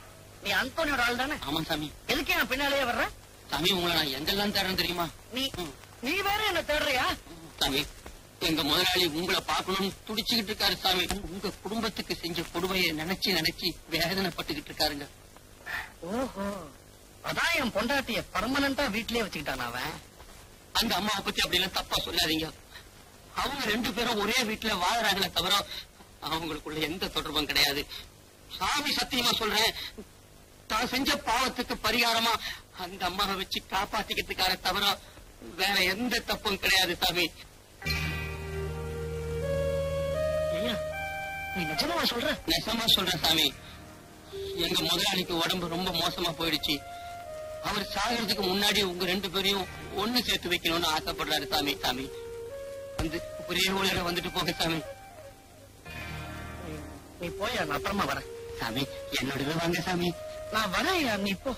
நீ அந்தோனியோட ஆள் தானே ஆமா சாமி எதுக்கு என் பின்னாலேயே வர்ற? சாமி உங்களை நான் எங்கெல்லாம் தேடுறேன் தெரியுமா? நீ நீ வேற என்ன தேடுறியா? சாமி எங்க முதலாளி உங்களை பார்க்கணும்னு துடிச்சுக்கிட்டு இருக்காரு சாமி. உங்க குடும்பத்துக்கு செஞ்ச கொடுமையை நினைச்சு நினைச்சு வேதனைப்பட்டுக்கிட்டு இருக்காருங்க. ஓஹோ. அதான் என் பொண்டாட்டிய பர்மனண்டா வீட்லயே வச்சுக்கிட்டான் அவன்? அந்த அம்மாவை பத்தி அப்படி எல்லாம் தப்பா சொல்லாதீங்க. அவங்க ரெண்டு பேரும் ஒரே வீட்டுல வாழறாங்களே தவிர அவங்களுக்குள்ள எந்த தொடர்பும் கிடையாது. சாமி சத்தியமா சொல்றேன். தான் செஞ்ச பாவத்துக்கு பரிகாரமா அந்த அம்மாவை வச்சு காப்பாத்திக்கிறதுக்காக தவிர வேற எந்த தப்பும் கிடையாது சாமி. நிஜமா சொல்ற? நெசமா சொல்றேன் சாமி. எங்க முதலாளிக்கு உடம்பு ரொம்ப மோசமா போயிடுச்சு. அவர் சாகிறதுக்கு முன்னாடி உங்க ரெண்டு பேரையும் ஒண்ணு சேர்த்து வைக்கணும்னு ஆசைப்படுறாரு சாமி சாமி. வந்து ஒரே உலக வந்துட்டு போங்க சாமி. நீ- போய் அப்புறமா வரேன். சாமி என்னோடவே வாங்க சாமி. நான் வரேன் நீ போ.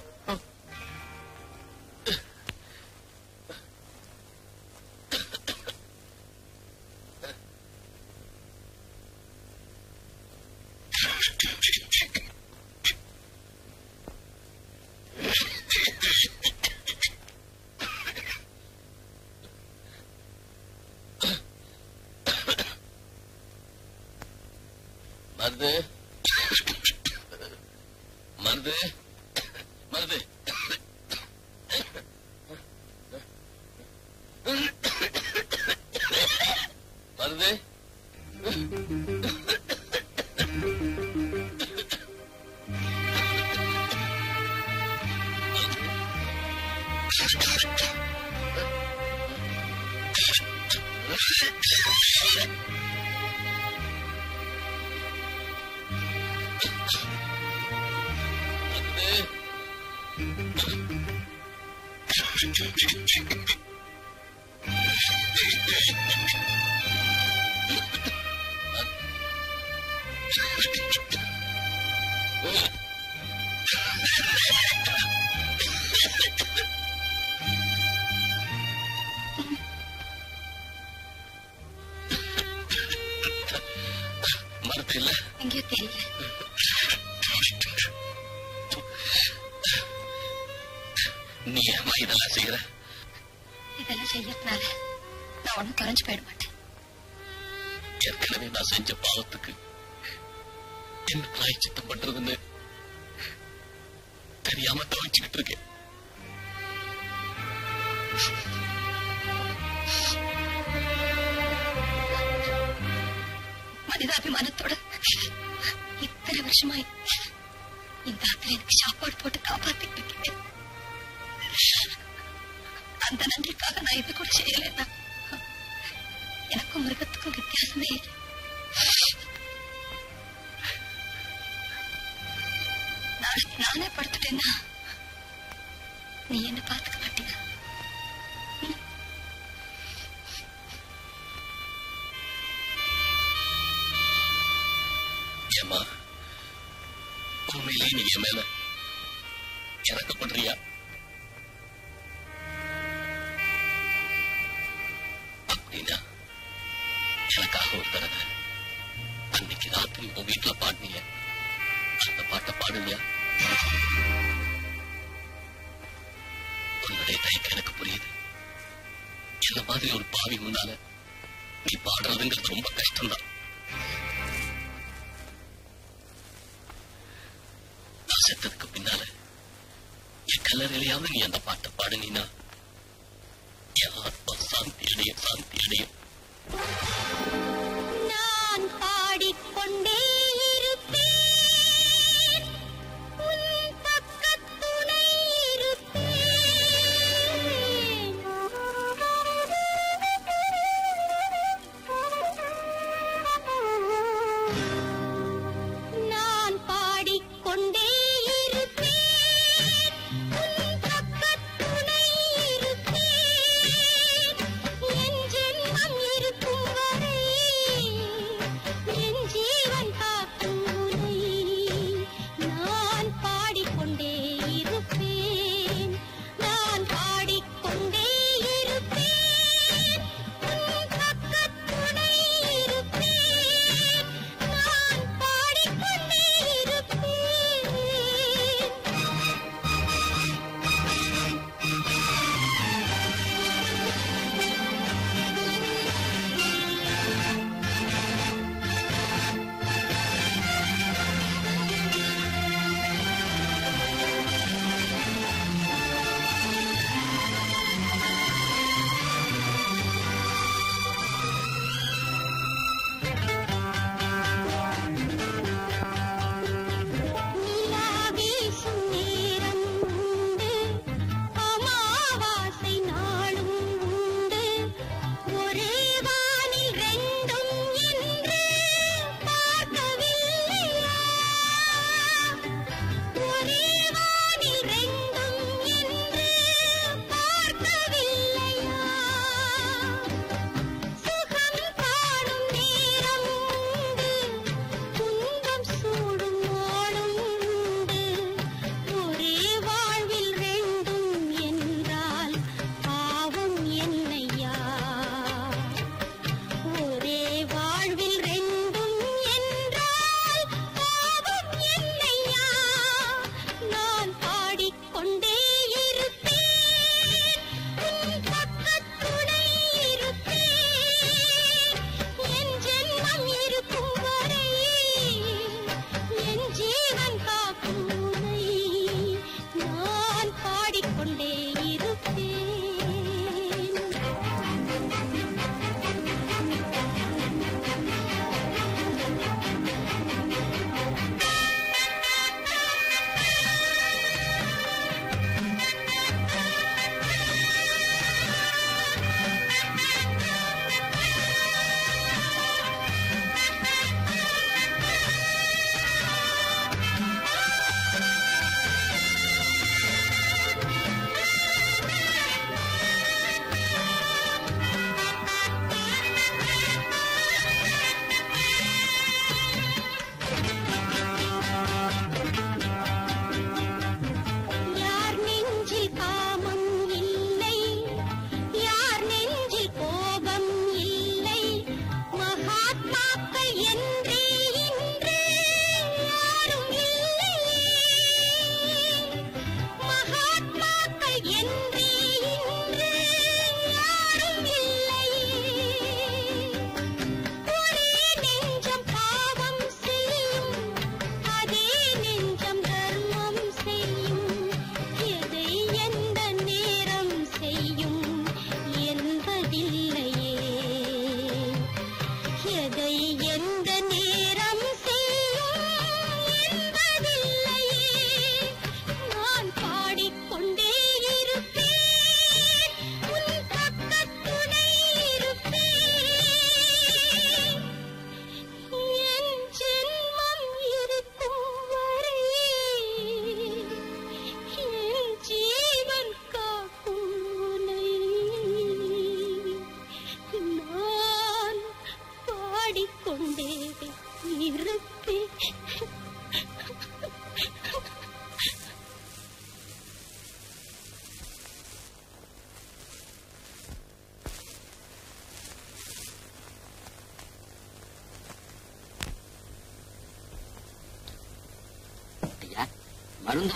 மனிதாபிமானத்தோட இத்தனை வருஷமாய் இந்த ஆத்துல எனக்கு சாப்பாடு போட்டு காப்பாத்திட்டு இருக்கேன் அந்த நன்றிக்காக நான் இது கூட செய்யலைன்னா எனக்கும் மிருகத்துக்கும் வித்தியாசமே இல்லை நாளைக்கு நானே படுத்துட்டேன்னா நீ என்ன பாத்துக்க உண்மையிலே நீ என்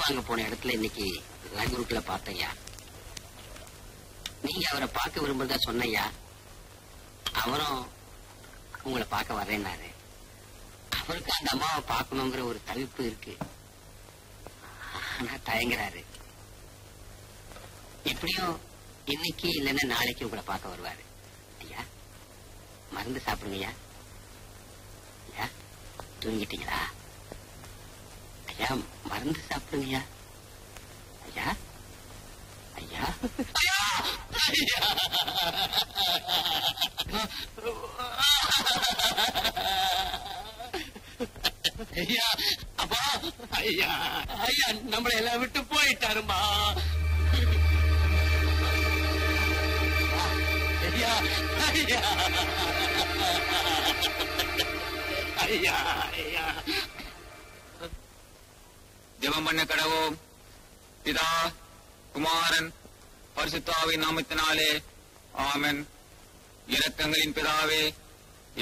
வாங்க போன இடத்துல இன்னைக்கு ராஜ்குருக்களை பார்த்தையா நீங்க அவரை பார்க்க விரும்புறதா சொன்னையா அவரும் உங்களை பார்க்க வரேன்னாரு. அவருக்கு அந்த அம்மாவை பார்க்கணுங்கிற ஒரு தவிப்பு இருக்கு. ஆனா தயங்குறாரு. எப்படியும் இன்னைக்கு இல்லைன்னா நாளைக்கு உங்களை பார்க்க வருவாரு. ஐயா மருந்து சாப்பிடுங்கய்யா. ஐயா தூங்கிட்டீங்களா? ஐயா மருந்து சாப்பிடுவியா? ஐயா? ஐயா? ஐயா அப்பா ஐயா ஐயா நம்மளை எல்லாம் விட்டு போயிட்டாருமா ஐயா ஐயா. ஐயா ஐயா. ஜபம் பண்ண கடவோம் பிதா குமாரன் பரிசுத்தாவின் நாமத்தினாலே ஆமன் இரக்கங்களின் பிதாவே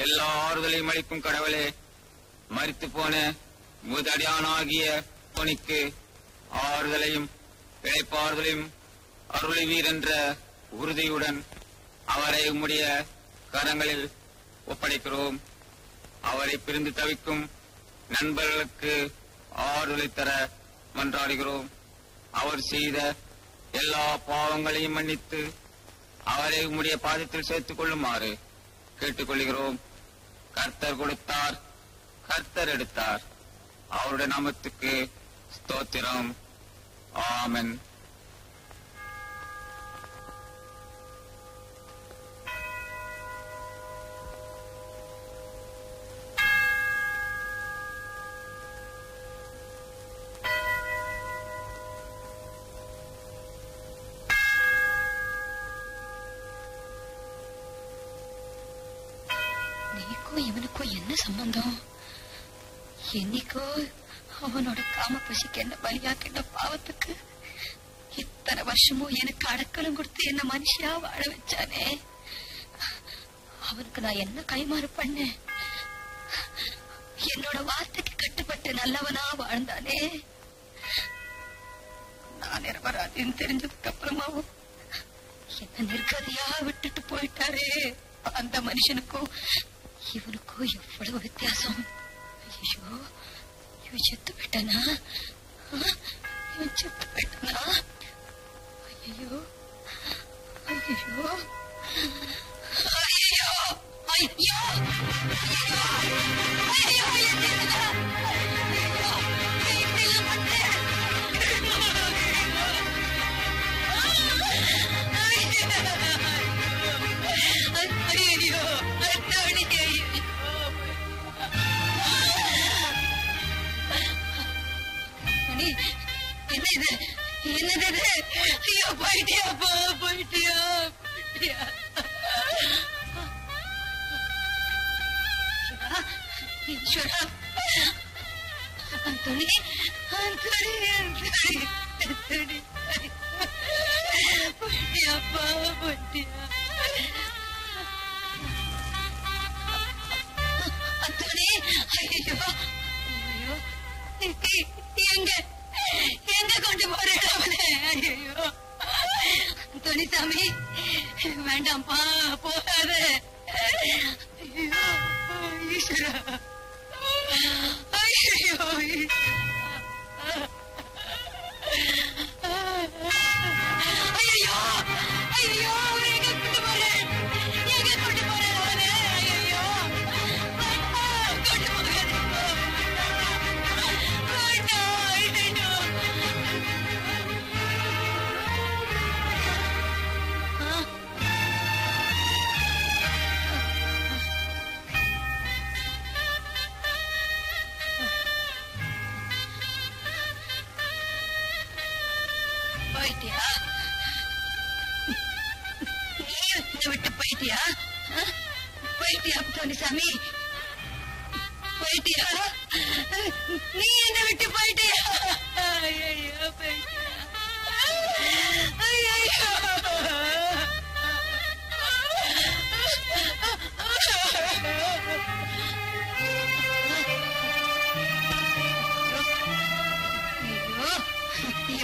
எல்லா ஆறுதலையும் அளிக்கும் கடவுளே மறித்து போன முதடியானாகிய பொனிக்கு ஆறுதலையும் இழைப்பாறுதலையும் அருளுவீர் என்ற உறுதியுடன் அவரை உம்முடைய கரங்களில் ஒப்படைக்கிறோம் அவரை பிரிந்து தவிக்கும் நண்பர்களுக்கு ஆறுதலை தர மன்றாடுகிறோம். அவர் செய்த எல்லா பாவங்களையும் மன்னித்து அவரை உம்முடைய பாதத்தில் சேர்த்துக் கொள்ளுமாறு கேட்டுக்கொள்கிறோம். கர்த்தர் கொடுத்தார் கர்த்தர் எடுத்தார். அவருடைய நாமத்துக்கு ஸ்தோத்திரம். ஆமென். என்ன என்னைக்கோ அவனோட காம பசிக்கு என்ன பலியாக்கின பாவத்துக்கு இத்தனை வருஷமும் எனக்கு அடக்கலம் கொடுத்து என்ன மனுஷியா வாழ வச்சானே அவனுக்கு நான் என்ன கைமாறு பண்ணேன் என்னோட வார்த்தைக்கு கட்டுப்பட்டு நல்லவனா வாழ்ந்தானே நான் நிரபராதின்னு தெரிஞ்சதுக்கு அப்புறமாவும் என்ன நிர்கதியா விட்டுட்டு போயிட்டாரே அந்த மனுஷனுக்கும் இவனுக்கும் எவ்வளவு வித்தியாசம் ஐயோ இவன் செத்து போயிட்டானா ஆ? இவன் செத்து போயிட்டானா ஐயோ ஐயோ ஐயோ ஐயோ ஐயோ என்னது ஐயோ போயிட்டியா போ போயிட்டியா போயிட்டியா. ஈஸ்வரா அந்தோணி அந்தோணி அந்தோணி அந்தோணி போயிட்டியாப்பா போயிட்டியா. அத்தோணி ஐயோ ஐயோ எங்க? எங்க கொண்டு போறேன் ஐயோ துணிசாமி வேண்டாம்ப்பா போகாத. ஐயோ ஈஸ்வரா. ஐயோ ஐயோ போயிட்டியா துணிசாமி போயிட்டியா நீ என்னை விட்டு போயிட்டியா ஐயோ போயிட்டியா ஐயோ ஐயோ நீ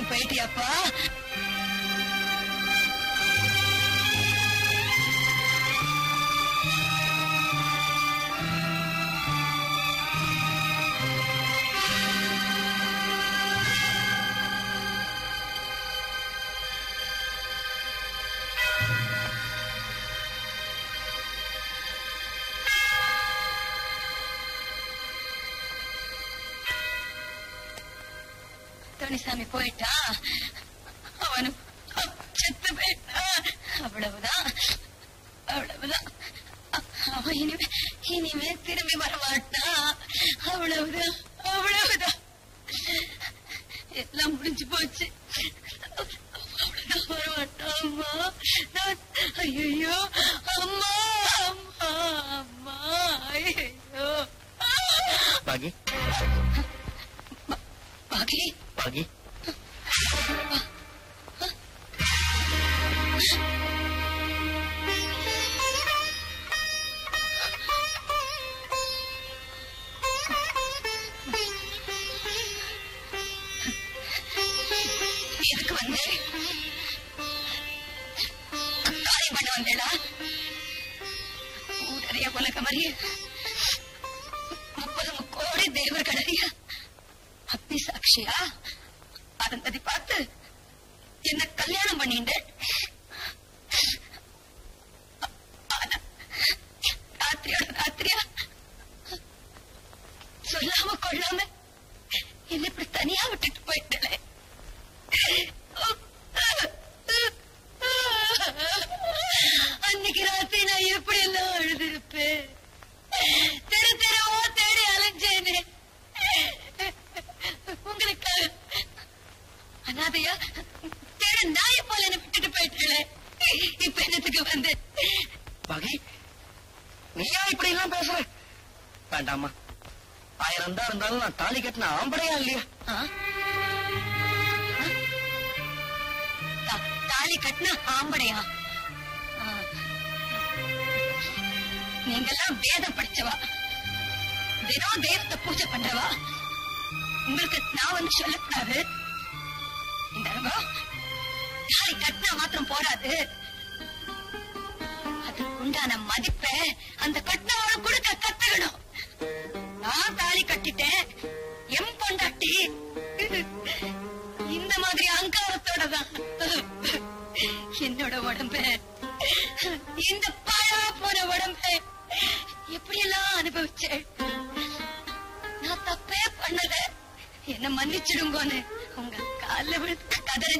என்னோட உடம்பு. இந்த பாழா போன உடம்பு எப்படியெல்லாம் அனுபவிச்சேன்? நான் தப்பே பண்ணல. என்ன மன்னிச்சிடுங்கன்னு உங்க கால கதறி